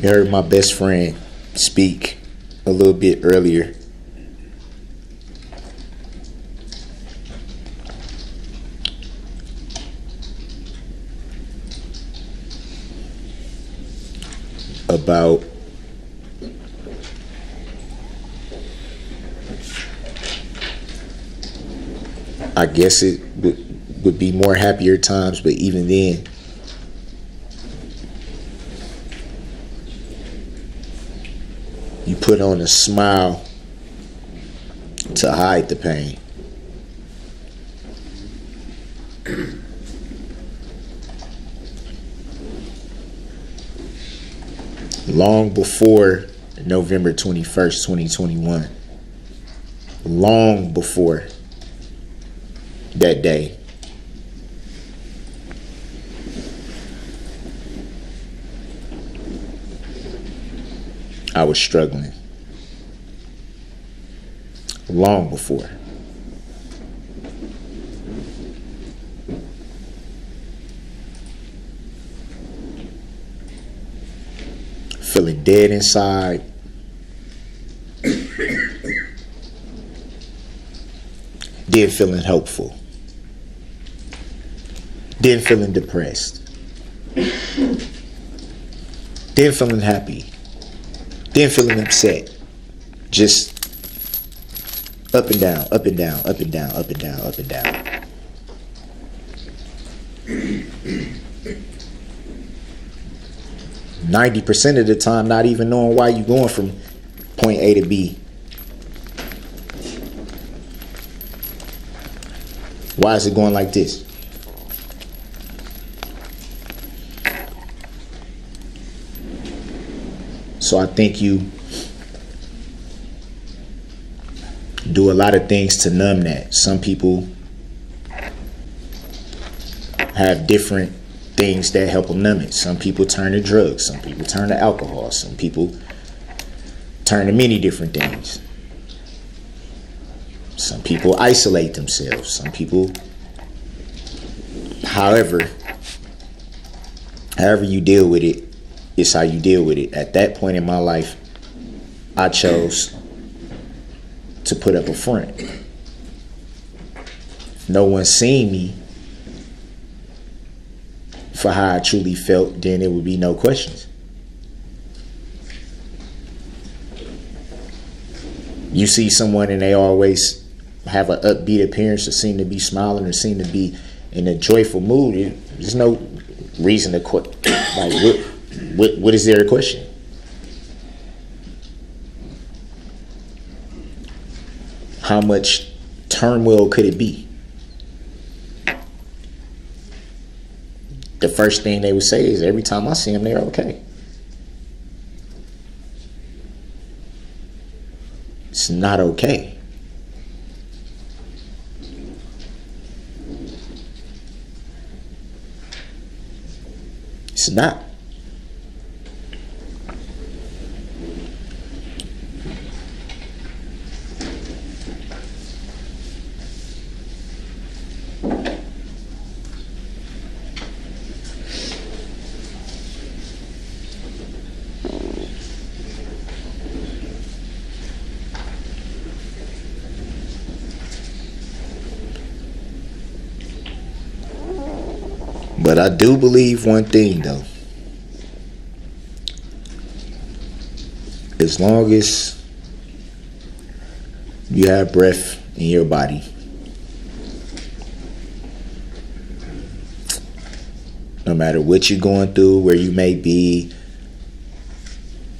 You heard my best friend speak a little bit earlier. About I guess it would, would be more happier times, but even then, You put on a smile to hide the pain. Long before November 21st, 2021, long before that day, I was struggling. Long before. Feeling dead inside. Then feeling hopeful. Then feeling depressed. Then feeling happy. Then feeling upset. Just up and down, up and down, up and down, up and down, up and down. Ninety percent of the time, not even knowing why you're going from point A to B. Why is it going like this? So I think you do a lot of things to numb that. Some people have different things that help them numb it. Some people turn to drugs, some people turn to alcohol, some people turn to many different things. Some people isolate themselves, some people however however you deal with it, it is how you deal with it. At that point in my life, I chose to put up a front. No one seen me for how I truly felt, then there would be no questions. You see someone and they always have an upbeat appearance or seem to be smiling or seem to be in a joyful mood. There's no reason to quit. Like, what, what, what is there a question? How much turmoil could it be? The first thing they would say is every time I see them, they're okay. It's not okay. It's not. I do believe one thing though. As long as you have breath in your body, no matter what you're going through, where you may be,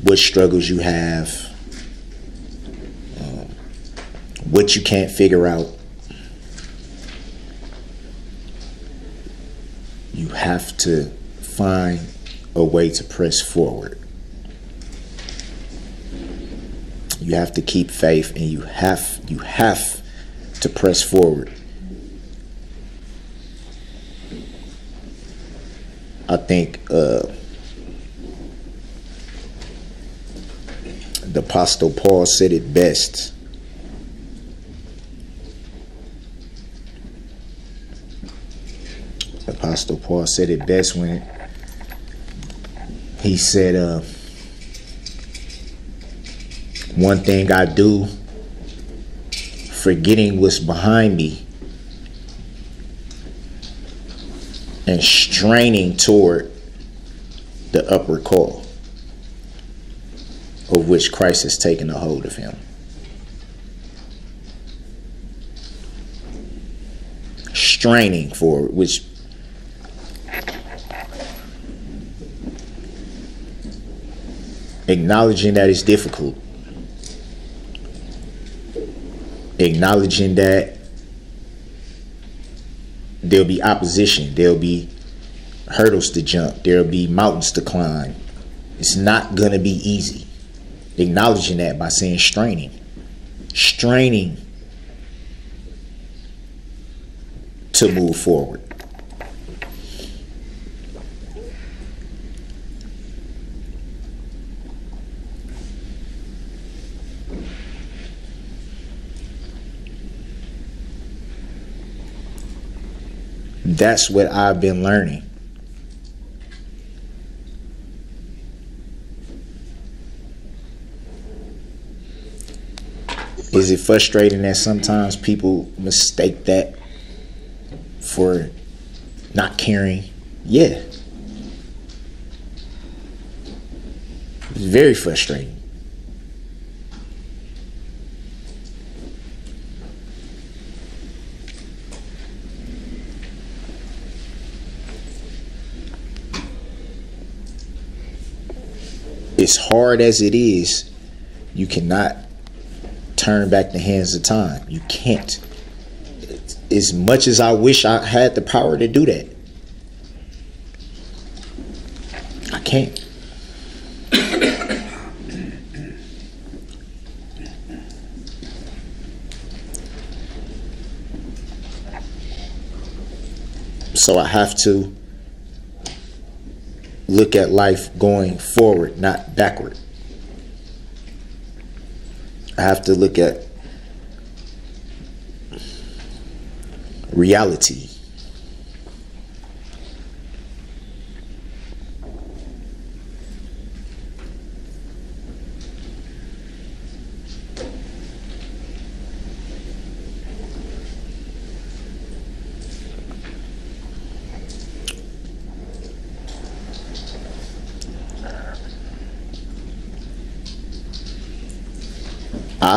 what struggles you have, um, what you can't figure out, you have to find a way to press forward. You have to keep faith and you have you have to press forward. I think uh, the Apostle Paul said it best. Apostle Paul said it best when he said, uh, One thing I do, forgetting what's behind me and straining toward the upward call of which Christ has taken a hold of him. Straining for which acknowledging that it's difficult, acknowledging that there'll be opposition, there'll be hurdles to jump, there'll be mountains to climb. It's not going to be easy. Acknowledging that by saying straining. Straining to move forward. That's what I've been learning. Is it frustrating that sometimes people mistake that for not caring? Yeah. It's very frustrating. As hard as it is, you cannot turn back the hands of time. You can't. As much as I wish I had the power to do that, I can't. So I have to look at life going forward, not backward. I have to look at reality.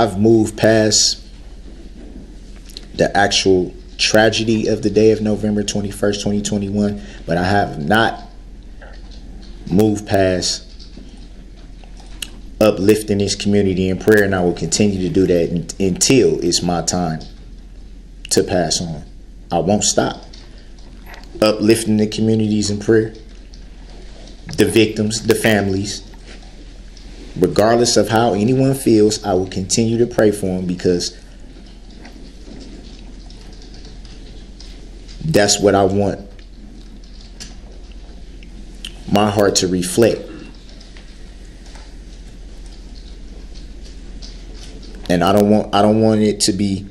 I've moved past the actual tragedy of the day of November 21st, 2021, but I have not moved past uplifting this community in prayer, and I will continue to do that until it's my time to pass on. I won't stop uplifting the communities in prayer, the victims, the families, regardless of how anyone feels, I will continue to pray for him because that's what I want my heart to reflect. And I don't want I don't want it to be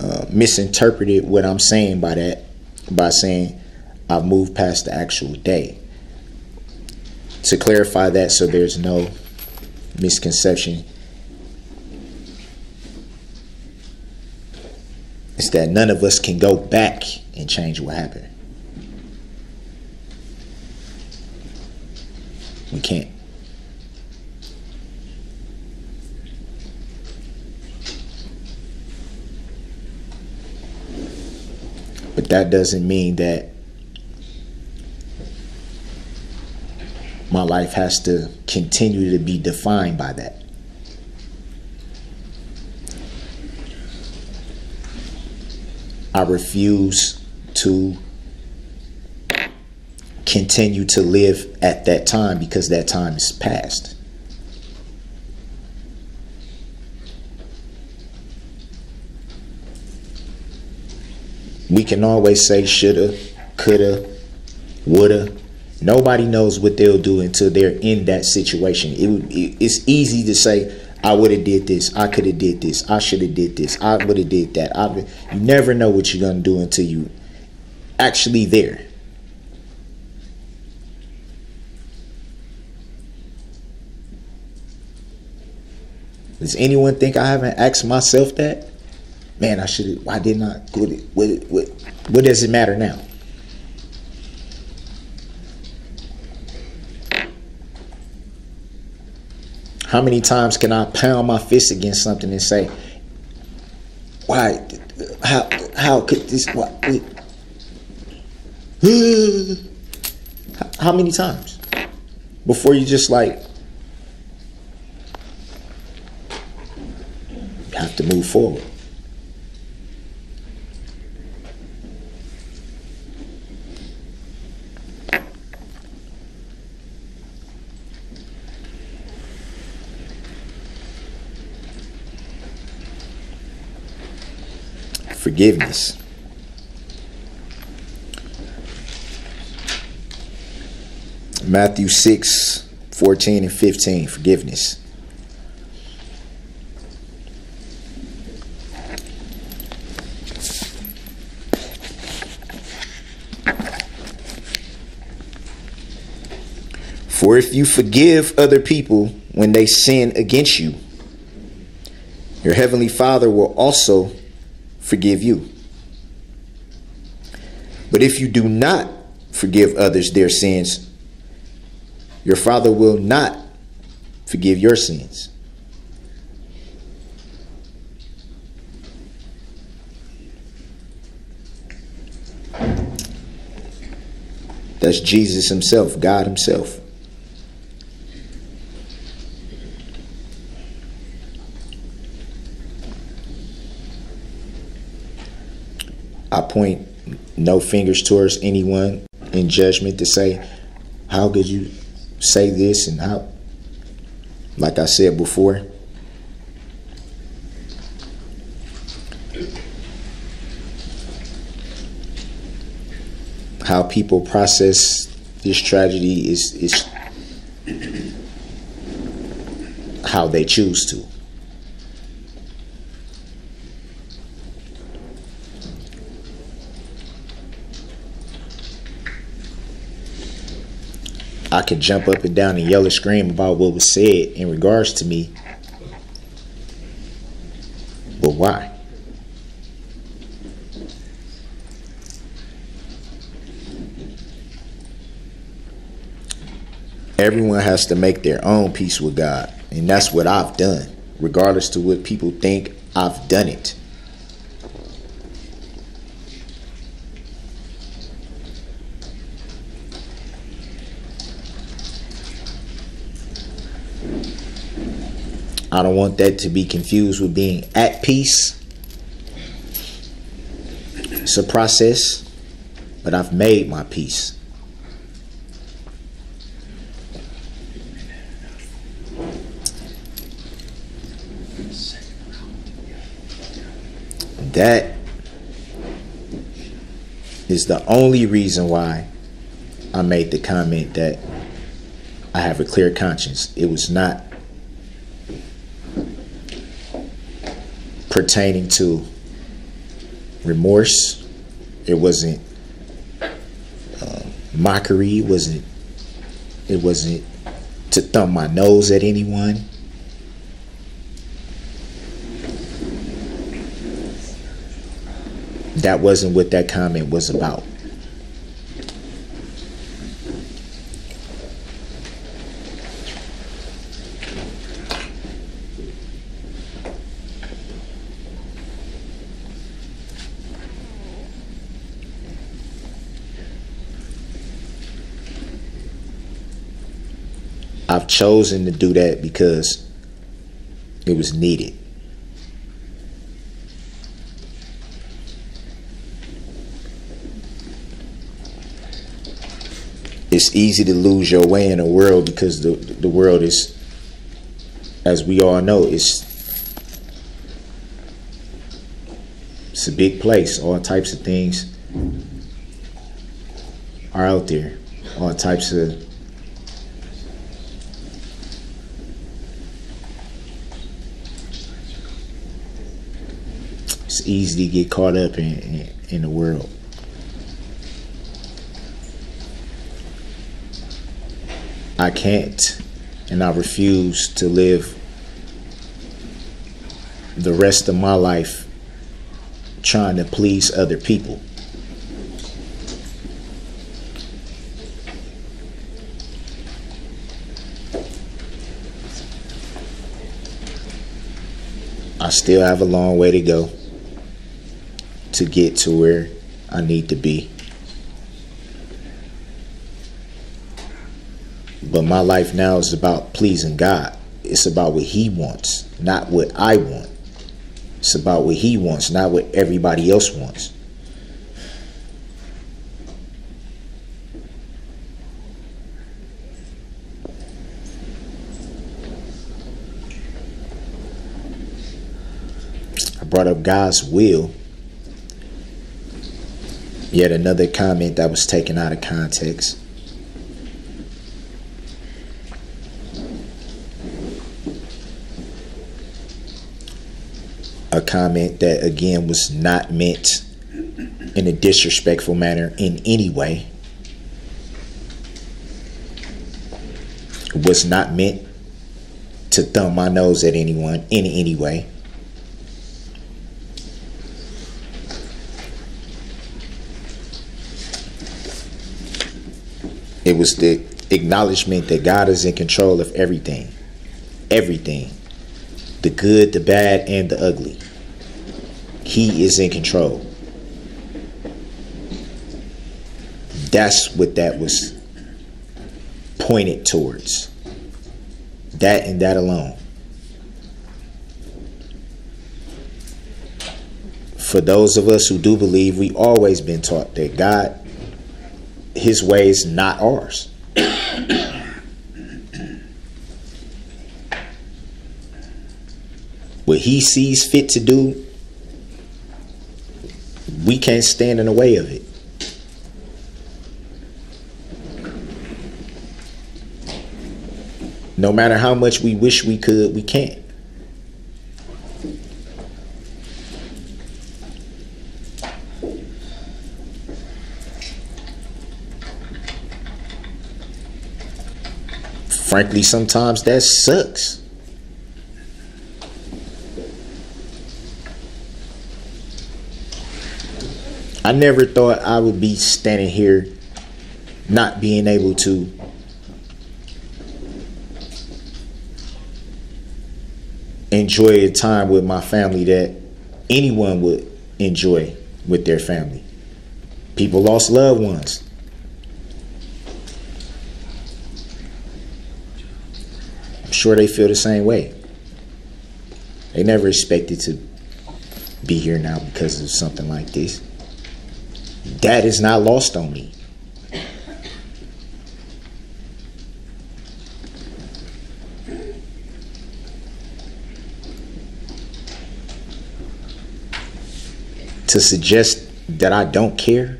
uh, misinterpreted what I'm saying by that by saying I've moved past the actual day. To clarify that so there's no misconception is that none of us can go back and change what happened. We can't. But that doesn't mean that my life has to continue to be defined by that. I refuse to continue to live at that time because that time is past. We can always say shoulda, coulda, woulda, Nobody knows what they'll do until they're in that situation. It, it it's easy to say, "I would have did this. I could have did this. I should have did this. I would have did that." I, you never know what you're gonna do until you actually there. Does anyone think I haven't asked myself that? Man, I should. Why didn't what, what, what does it matter now? How many times can I pound my fist against something and say, "Why? How? How could this? What? (sighs) How many times before you just like have to move forward?" forgiveness. Matthew 6 14 and 15, forgiveness. For if you forgive other people when they sin against you, your heavenly Father will also forgive you. But if you do not forgive others their sins, your Father will not forgive your sins. That's Jesus Himself, God Himself. I point no fingers towards anyone in judgment to say, how could you say this and how, like I said before, how people process this tragedy is is how they choose to. I could jump up and down and yell and scream about what was said in regards to me. But why? Everyone has to make their own peace with God. And that's what I've done. Regardless to what people think, I've done it. I don't want that to be confused with being at peace. It's a process, but I've made my peace. That is the only reason why I made the comment that I have a clear conscience. It was not pertaining to remorse. It wasn't uh, mockery. It wasn't. It wasn't to thumb my nose at anyone. That wasn't what that comment was about. I've chosen to do that because it was needed. It's easy to lose your way in a world because the the world is, as we all know, it's it's a big place. All types of things are out there. All types of to get caught up in, in, in the world. I can't and I refuse to live the rest of my life trying to please other people. I still have a long way to go to get to where I need to be. But my life now is about pleasing God. It's about what He wants, not what I want. It's about what He wants, not what everybody else wants. I brought up God's will. Yet another comment that was taken out of context. a comment that again was not meant in a disrespectful manner in any way. was not meant to thumb my nose at anyone in any way. It was the acknowledgement that God is in control of everything. Everything. The good, the bad, and the ugly. He is in control. That's what that was pointed towards. That and that alone. For those of us who do believe, we've always been taught that God, His ways, not ours. what He sees fit to do, we can't stand in the way of it. No matter how much we wish we could, we can't. Frankly, sometimes that sucks. I never thought I would be standing here not being able to enjoy a time with my family that anyone would enjoy with their family. People lost loved ones. Sure they feel the same way. They never expected to be here now because of something like this. That is not lost on me. to suggest that I don't care.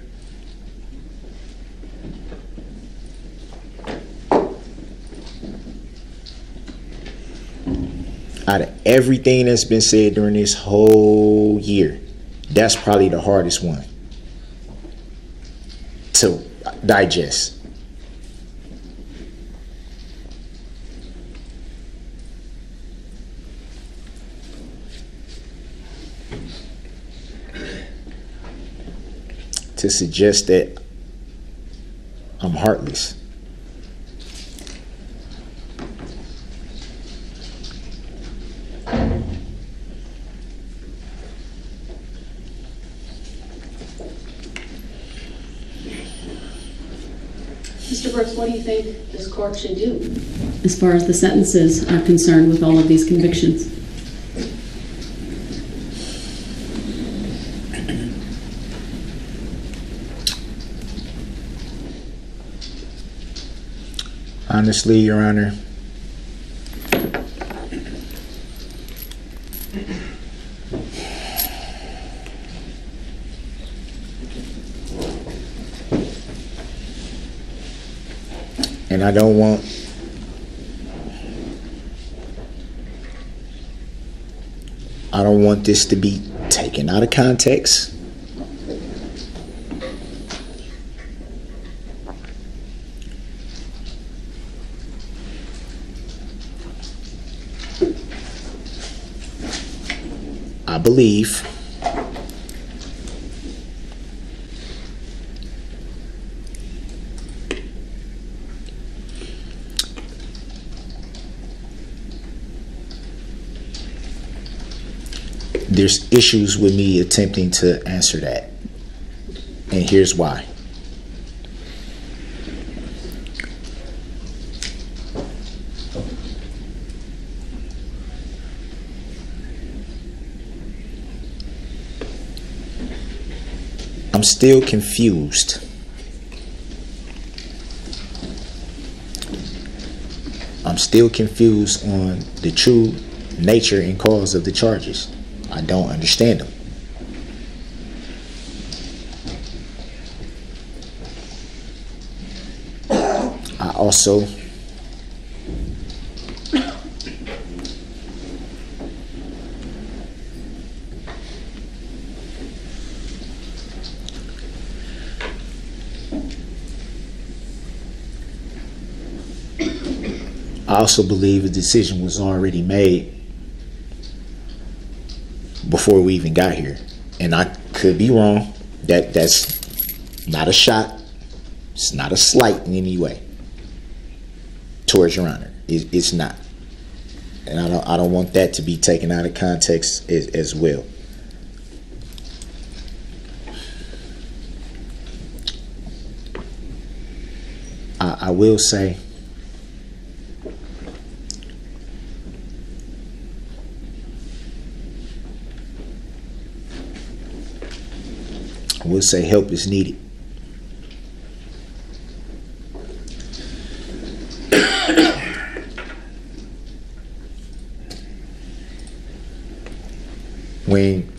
Out of everything that's been said during this whole year, that's probably the hardest one to digest. to suggest that I'm heartless. Mr. Brooks, what do you think this court should do as far as the sentences are concerned with all of these convictions? Honestly, Your Honor, and I don't want I don't want this to be taken out of context. I believe there's issues with me attempting to answer that. And here's why. I'm still confused. I'm still confused on the true nature and cause of the charges. I don't understand them. I also I also believe a decision was already made before we even got here, and I could be wrong. That that's not a shot. It's not a slight in any way towards Your Honor. It, it's not, and I don't I don't want that to be taken out of context as, as well. I, I will say. Say help is needed. when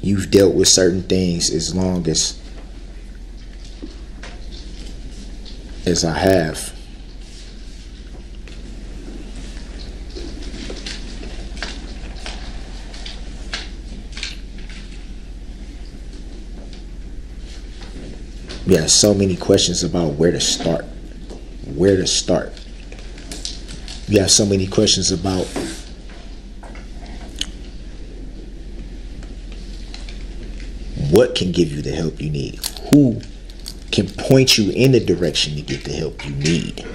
you've dealt with certain things as long as as I have we have so many questions about where to start. Where to start. We have so many questions about what can give you the help you need. Who can point you in the direction to get the help you need.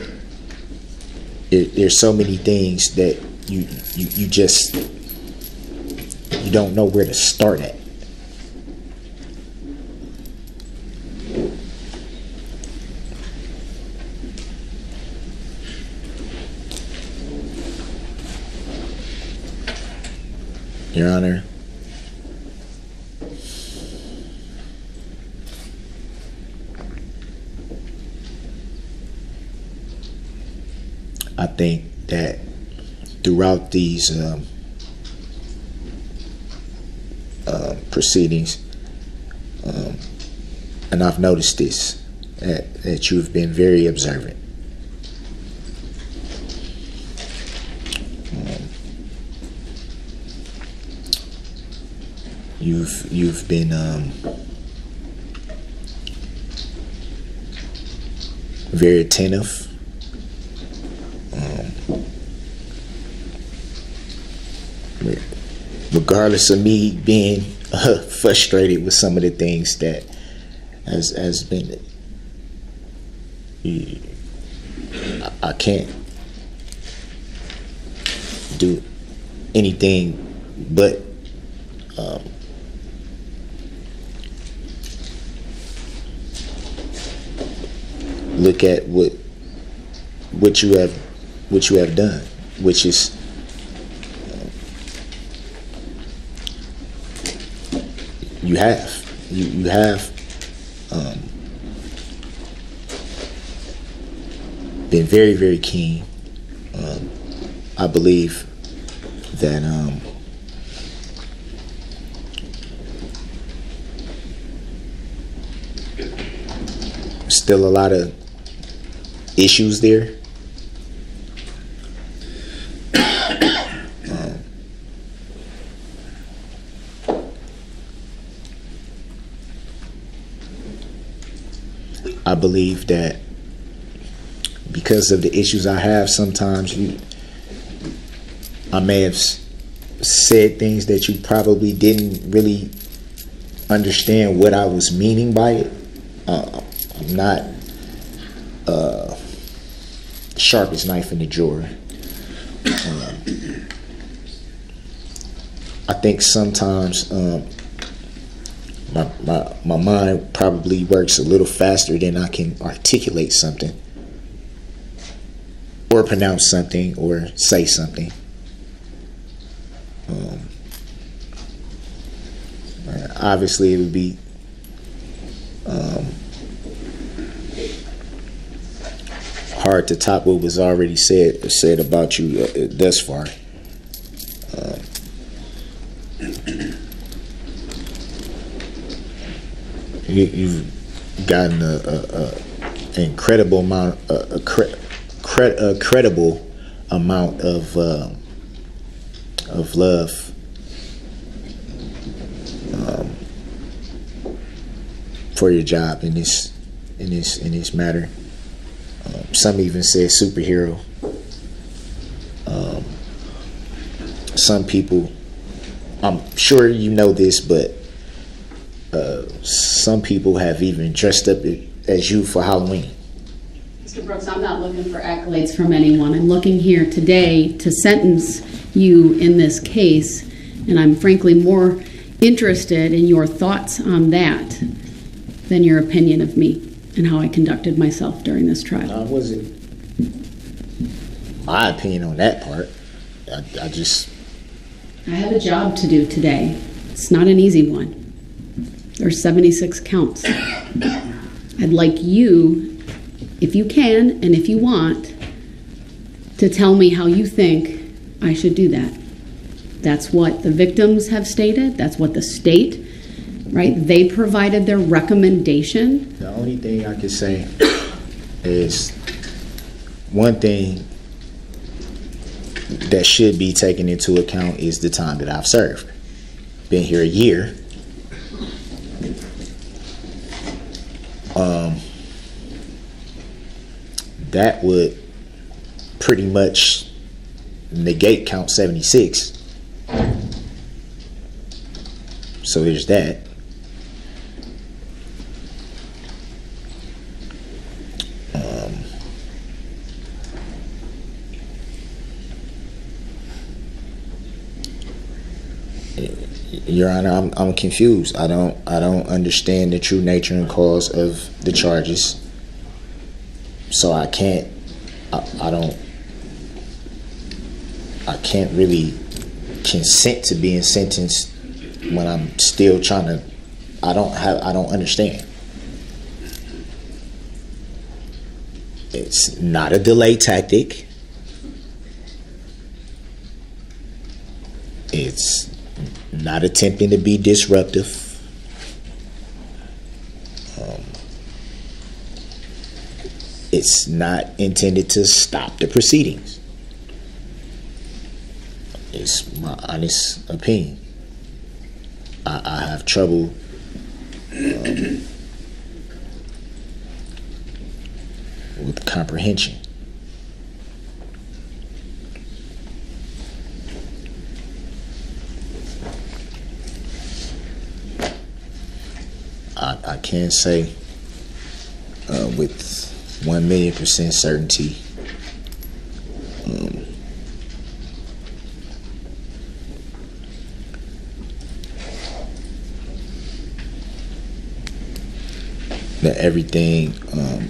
There, there's so many things that you, you you just you don't know where to start at Your Honor. I think that throughout these um, uh, proceedings, um, and I've noticed this, that, that you've been very observant. You've you've been um, very attentive. Um, regardless of me being uh, (laughs) frustrated with some of the things that has has been, I, I can't do anything but um, look at what what you have what you have done, which is uh, you have you you have um, been very very keen. Um, I believe that um, still a lot of issues there. I believe that because of the issues I have, sometimes you, I may have said things that you probably didn't really understand what I was meaning by it. Uh, I'm not uh, sharpest knife in the drawer. Um, I think sometimes um, my, my my mind probably works a little faster than I can articulate something or pronounce something or say something. Um, obviously, it would be um, hard to top what was already said said about you uh, thus far. Um, (clears throat) you, you've gotten a, a, a incredible amount, a, a, cre- cre- credible amount of uh, of love. Um, for your job in this in this in this matter. Some even said superhero. Um, some people, I'm sure you know this, but uh, some people have even dressed up as you for Halloween. Mr. Brooks, I'm not looking for accolades from anyone. I'm looking here today to sentence you in this case, and I'm frankly more interested in your thoughts on that than your opinion of me and how I conducted myself during this trial. I wasn't my opinion on that part. I, I just. I have a job to do today. It's not an easy one. There's 76 counts. I'd like you, if you can and if you want, to tell me how you think I should do that. That's what the victims have stated. That's what the state, right? They provided their recommendation. The only thing I can say is one thing that should be taken into account is the time that I've served. Been here a year. Um, that would pretty much negate count 76. So there's that. Um, Your Honor, I'm I'm confused. I don't I don't understand the true nature and cause of the charges. So I can't I, I don't I can't really consent to being sentenced when I'm still trying to I don't have I don't understand. It's not a delay tactic. It's not attempting to be disruptive. Um, it's not intended to stop the proceedings. It's my honest opinion. I, I have trouble um, with comprehension. I, I can't say uh, with one million percent certainty. Um, that everything, um,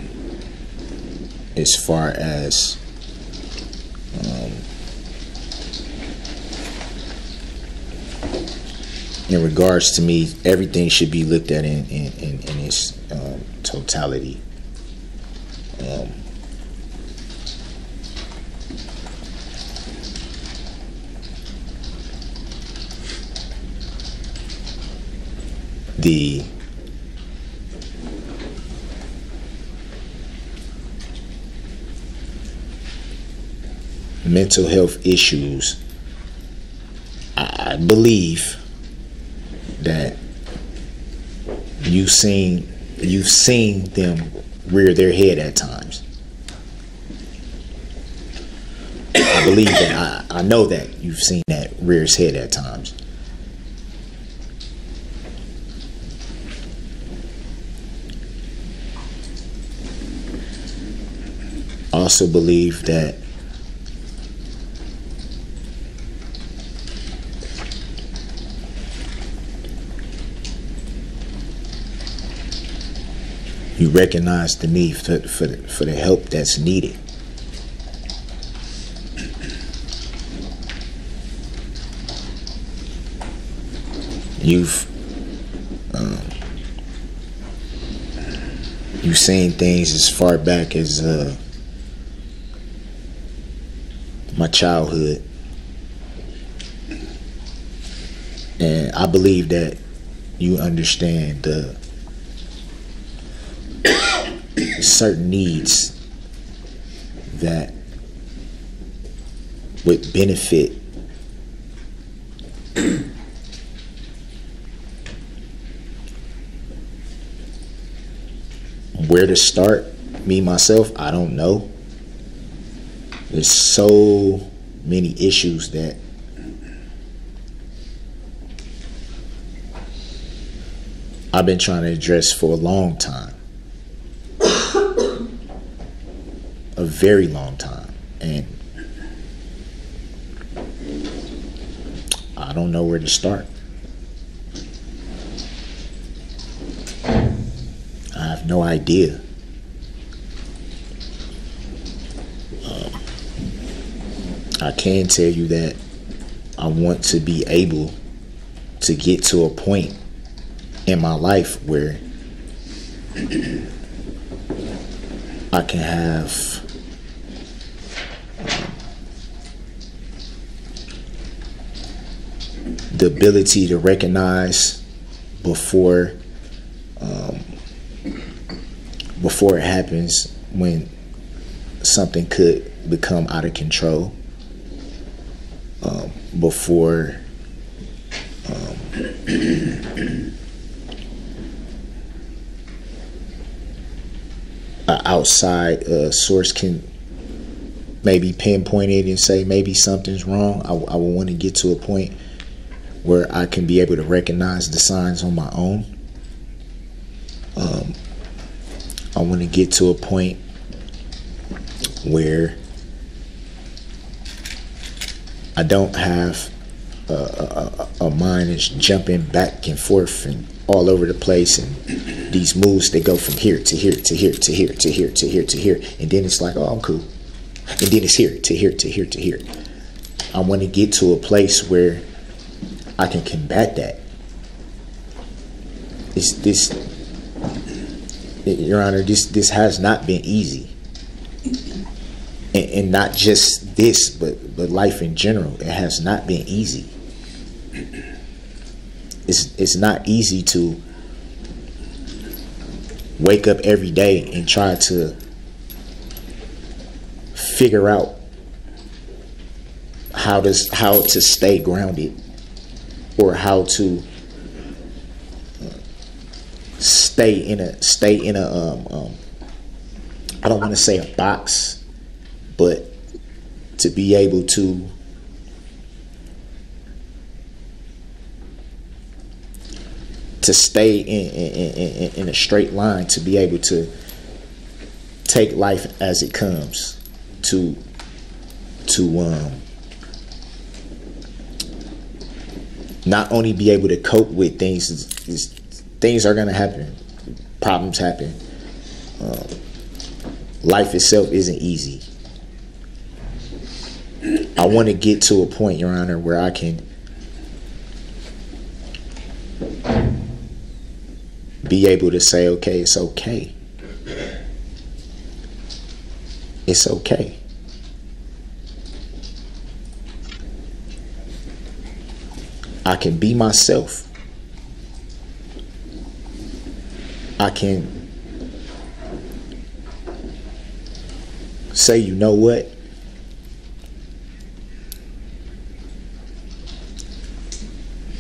as far as um, in regards to me, everything should be looked at in in, in, in its um, totality. Um, the mental health issues, I believe that you've seen you've seen them rear their head at times. I believe that I, I know that you've seen that rear its head at times. also believe that you recognize the need for, for, the, for the help that's needed. You've um, you've seen things as far back as uh, my childhood, and I believe that you understand the (coughs) certain needs that would benefit (coughs) where to start me myself i don't know. There's so many issues that i've been trying to address for a long time. Very long time. And I don't know where to start. I have no idea. Um, I can tell you that I want to be able to get to a point in my life where (clears throat) I can have um, the ability to recognize before um, before it happens when something could become out of control um, before um, an outside uh, source can maybe pinpoint it and say maybe something's wrong. I, I want to get to a point where I can be able to recognize the signs on my own. Um, I want to get to a point where I don't have a, a, a, mind that's jumping back and forth and all over the place and these moves they go from here to here to here to here to here to here to here. And then it's like oh I'm cool. And then it's here to here to here to here. I want to get to a place where I can combat that. It's this your honor this this has not been easy. And, and not just this but but life in general it has not been easy. It's it's not easy to wake up every day and try to figure out how does how to stay grounded or how to stay in a stay in a um, um, I don't want to say a box, but to be able to to stay in, in, in, in, a straight line to be able to take life as it comes to to um not only be able to cope with things is, things are going to happen problems happen um, life itself isn't easy i want to get to a point your honor where i can be able to say, okay, it's okay. It's okay. I can be myself. I can say, you know what?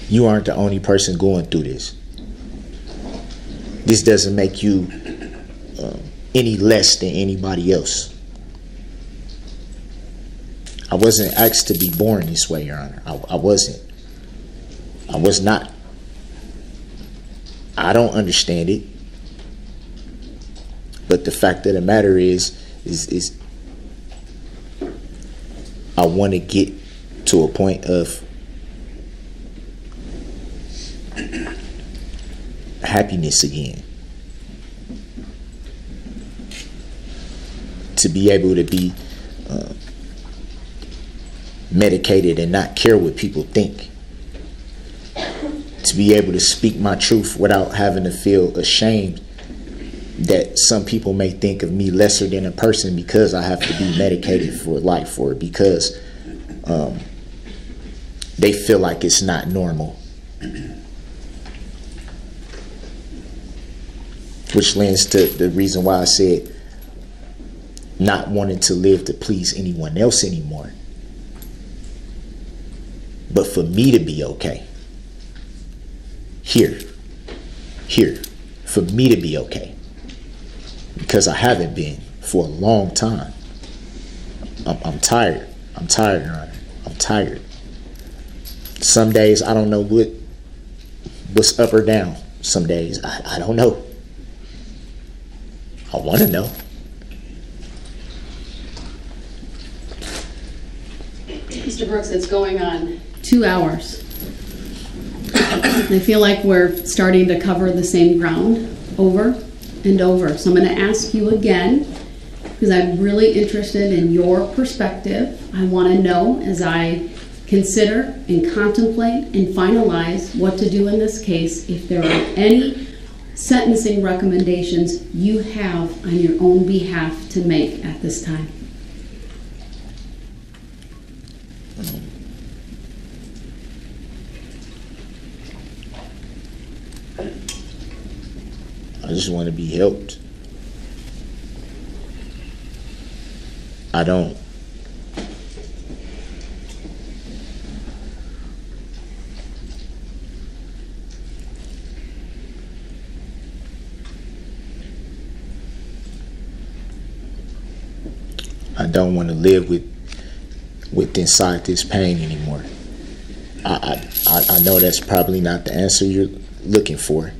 You aren't the only person going through this this doesn't make you uh, any less than anybody else. I wasn't asked to be born this way, Your Honor. I, I wasn't. I was not. I don't understand it. But the fact of the matter is, is, is I want to get to a point of happiness again. To be able to be uh, medicated and not care what people think. To be able to speak my truth without having to feel ashamed that some people may think of me lesser than a person because I have to be medicated for life or because um, they feel like it's not normal. which lends to the reason why I said not wanting to live to please anyone else anymore. But for me to be okay. Here. Here. For me to be okay. Because I haven't been for a long time. I'm, I'm tired. I'm tired, Your Honor. I'm tired. Some days I don't know what what's up or down some days. I, I don't know. I want to know. Mr. Brooks, it's going on two hours. I feel like we're starting to cover the same ground over and over. So I'm going to ask you again, because I'm really interested in your perspective. I want to know as I consider and contemplate and finalize what to do in this case, if there are any sentencing recommendations you have on your own behalf to make at this time. Um, I just want to be helped. I don't. I don't want to live with with inside this pain anymore. I, I I know that's probably not the answer you're looking for.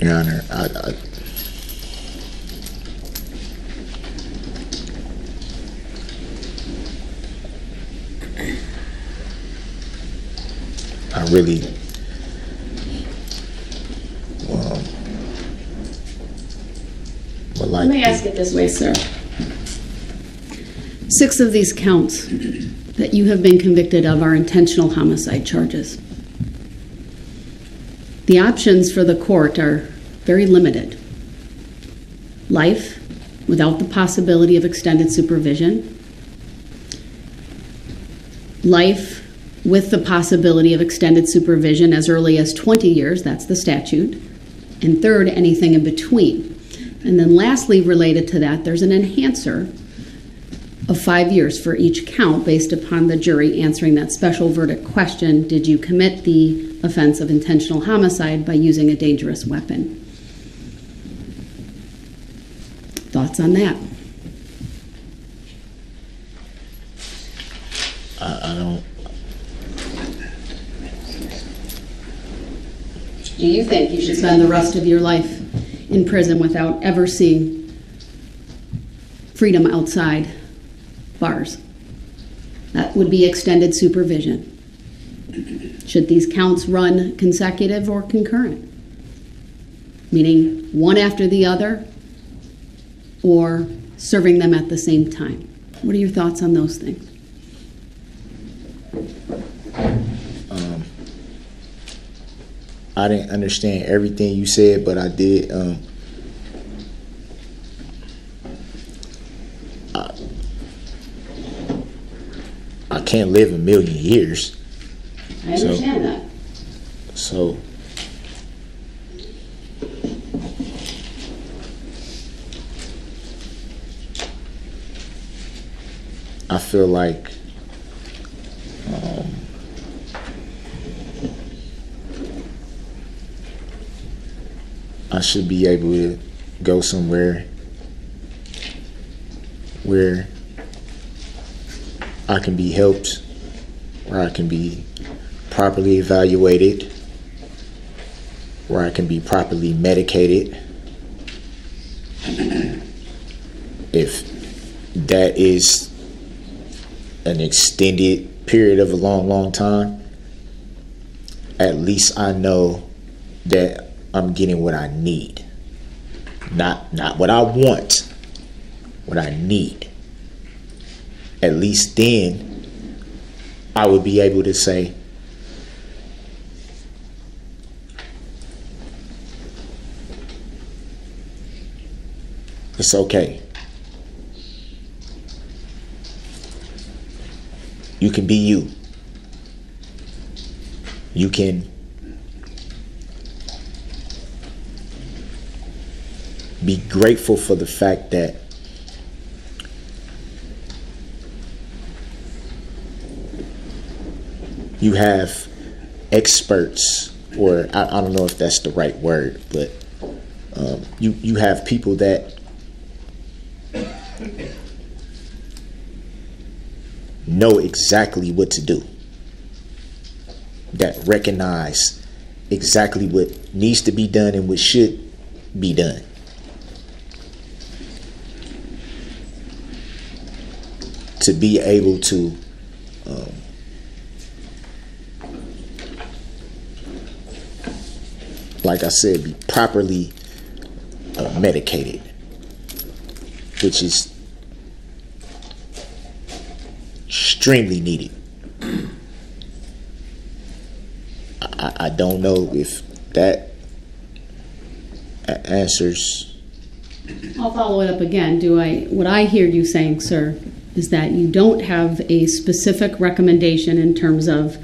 Your Honor, I, I, I really um, would like Let me ask it this way, sir. Six of these counts that you have been convicted of are intentional homicide charges. The options for the court are very limited. Life without the possibility of extended supervision. Life with the possibility of extended supervision as early as 20 years, that's the statute. And third, anything in between. And then lastly, related to that, there's an enhancer of five years for each count based upon the jury answering that special verdict question Did you commit the offense of intentional homicide by using a dangerous weapon? Thoughts on that? I, I don't. Do you think you should spend the rest of your life in prison without ever seeing freedom outside bars? That would be extended supervision. Should these counts run consecutive or concurrent? Meaning one after the other or serving them at the same time? What are your thoughts on those things? Um, I didn't understand everything you said, but I did. Um, I, I can't live a million years, I So- that. so I feel like I should be able to go somewhere where I can be helped, where I can be properly evaluated, where I can be properly medicated. If that is an extended period of a long, long time, at least I know that I'm getting what I need. Not not what I want, what I need. At least then I would be able to say, it's okay. You can be you. You can be grateful for the fact that you have experts, or I, I don't know if that's the right word, but um, you you have people that know exactly what to do, that recognize exactly what needs to be done and what should be done. To be able to um, like I said, be properly uh, medicated, which is extremely needed. I, I don't know if that answers. I'll follow it up again. Do I, what I hear you saying, sir, is that you don't have a specific recommendation in terms of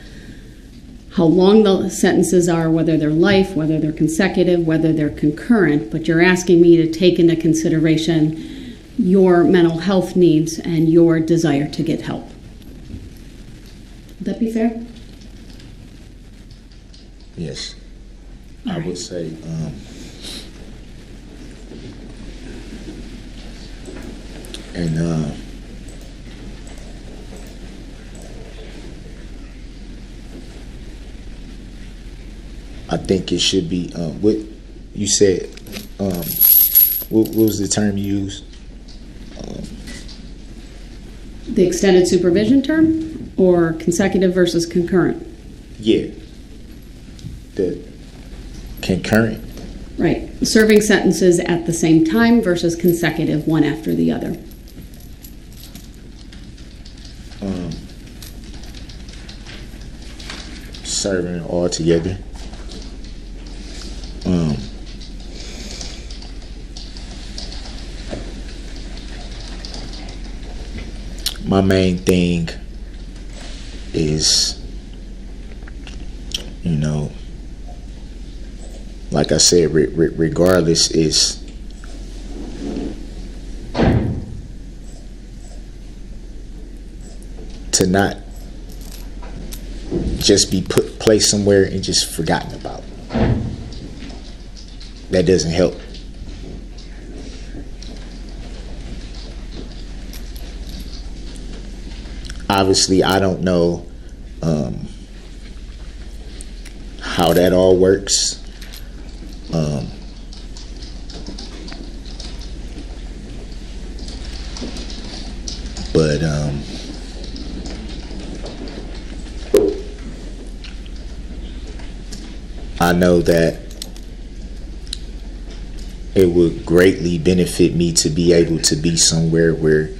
how long the sentences are, whether they're life, whether they're consecutive, whether they're concurrent, but you're asking me to take into consideration your mental health needs and your desire to get help. Would that be fair? Yes, I would say. Um, and uh, I think it should be um, what you said. Um, what, what was the term you used? The extended supervision term or consecutive versus concurrent? Yeah, the concurrent. Right. Serving sentences at the same time versus consecutive, one after the other. um, serving all together. Um, my main thing is, you know, like I said, re- re- regardless, is to not just be put placed somewhere and just forgotten about. That doesn't help. Obviously, I don't know um, how that all works. Um, but um, I know that it would greatly benefit me to be able to be somewhere where,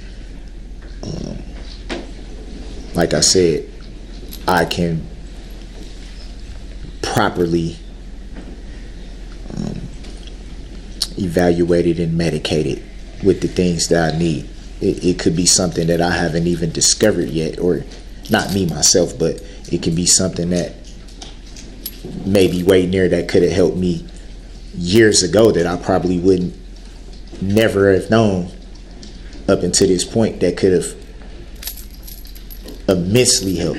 um, like I said, I can properly um, evaluate it and medicate it with the things that I need. It, it could be something that I haven't even discovered yet, or not me myself, but it can be something that maybe way near that could have helped me years ago that I probably wouldn't never have known up until this point that could have immensely help.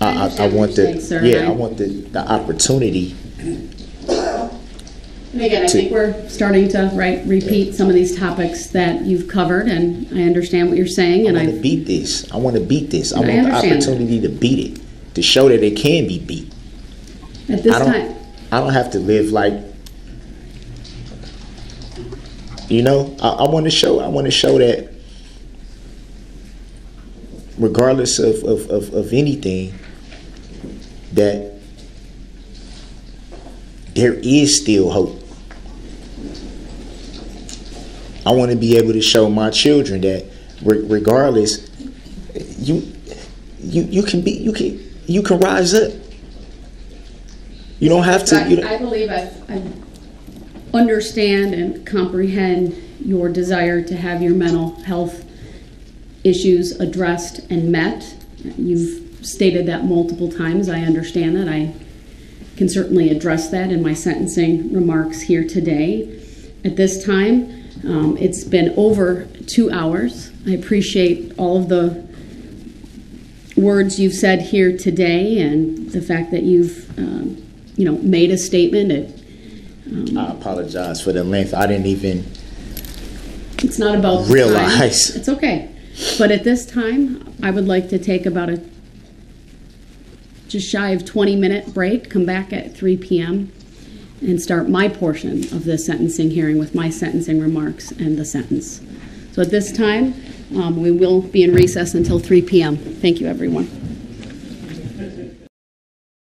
I, I, I want the sir, yeah I I- want the, the opportunity And again, I To- think we're starting to, right, repeat some of these topics that you've covered, and I understand what you're saying, and I want to I, beat this. I want to beat this. I I want the understand. opportunity to beat it, to show that it can be beat. at this I don't. time, I don't have to live like. You know, I, I want to show. I want to show that, regardless of, of, of, of anything, that there is still hope. I want to be able to show my children that, re- regardless, you, you, you can be, you can, you can rise up. You don't have to. You don't, I, I believe I, I understand and comprehend your desire to have your mental health issues addressed and met. You've stated that multiple times. I understand that. I can certainly address that in my sentencing remarks here today. At this time, um, it's been over two hours. I appreciate all of the words you've said here today and the fact that you've, um, you know, made a statement. It, I apologize for the length. I didn't even. It's not about the time. It's okay. But at this time, I would like to take about a just shy of 20 minute break, come back at 3 p.m. and start my portion of the sentencing hearing with my sentencing remarks and the sentence. So at this time, um, we will be in recess until 3 p.m. Thank you, everyone.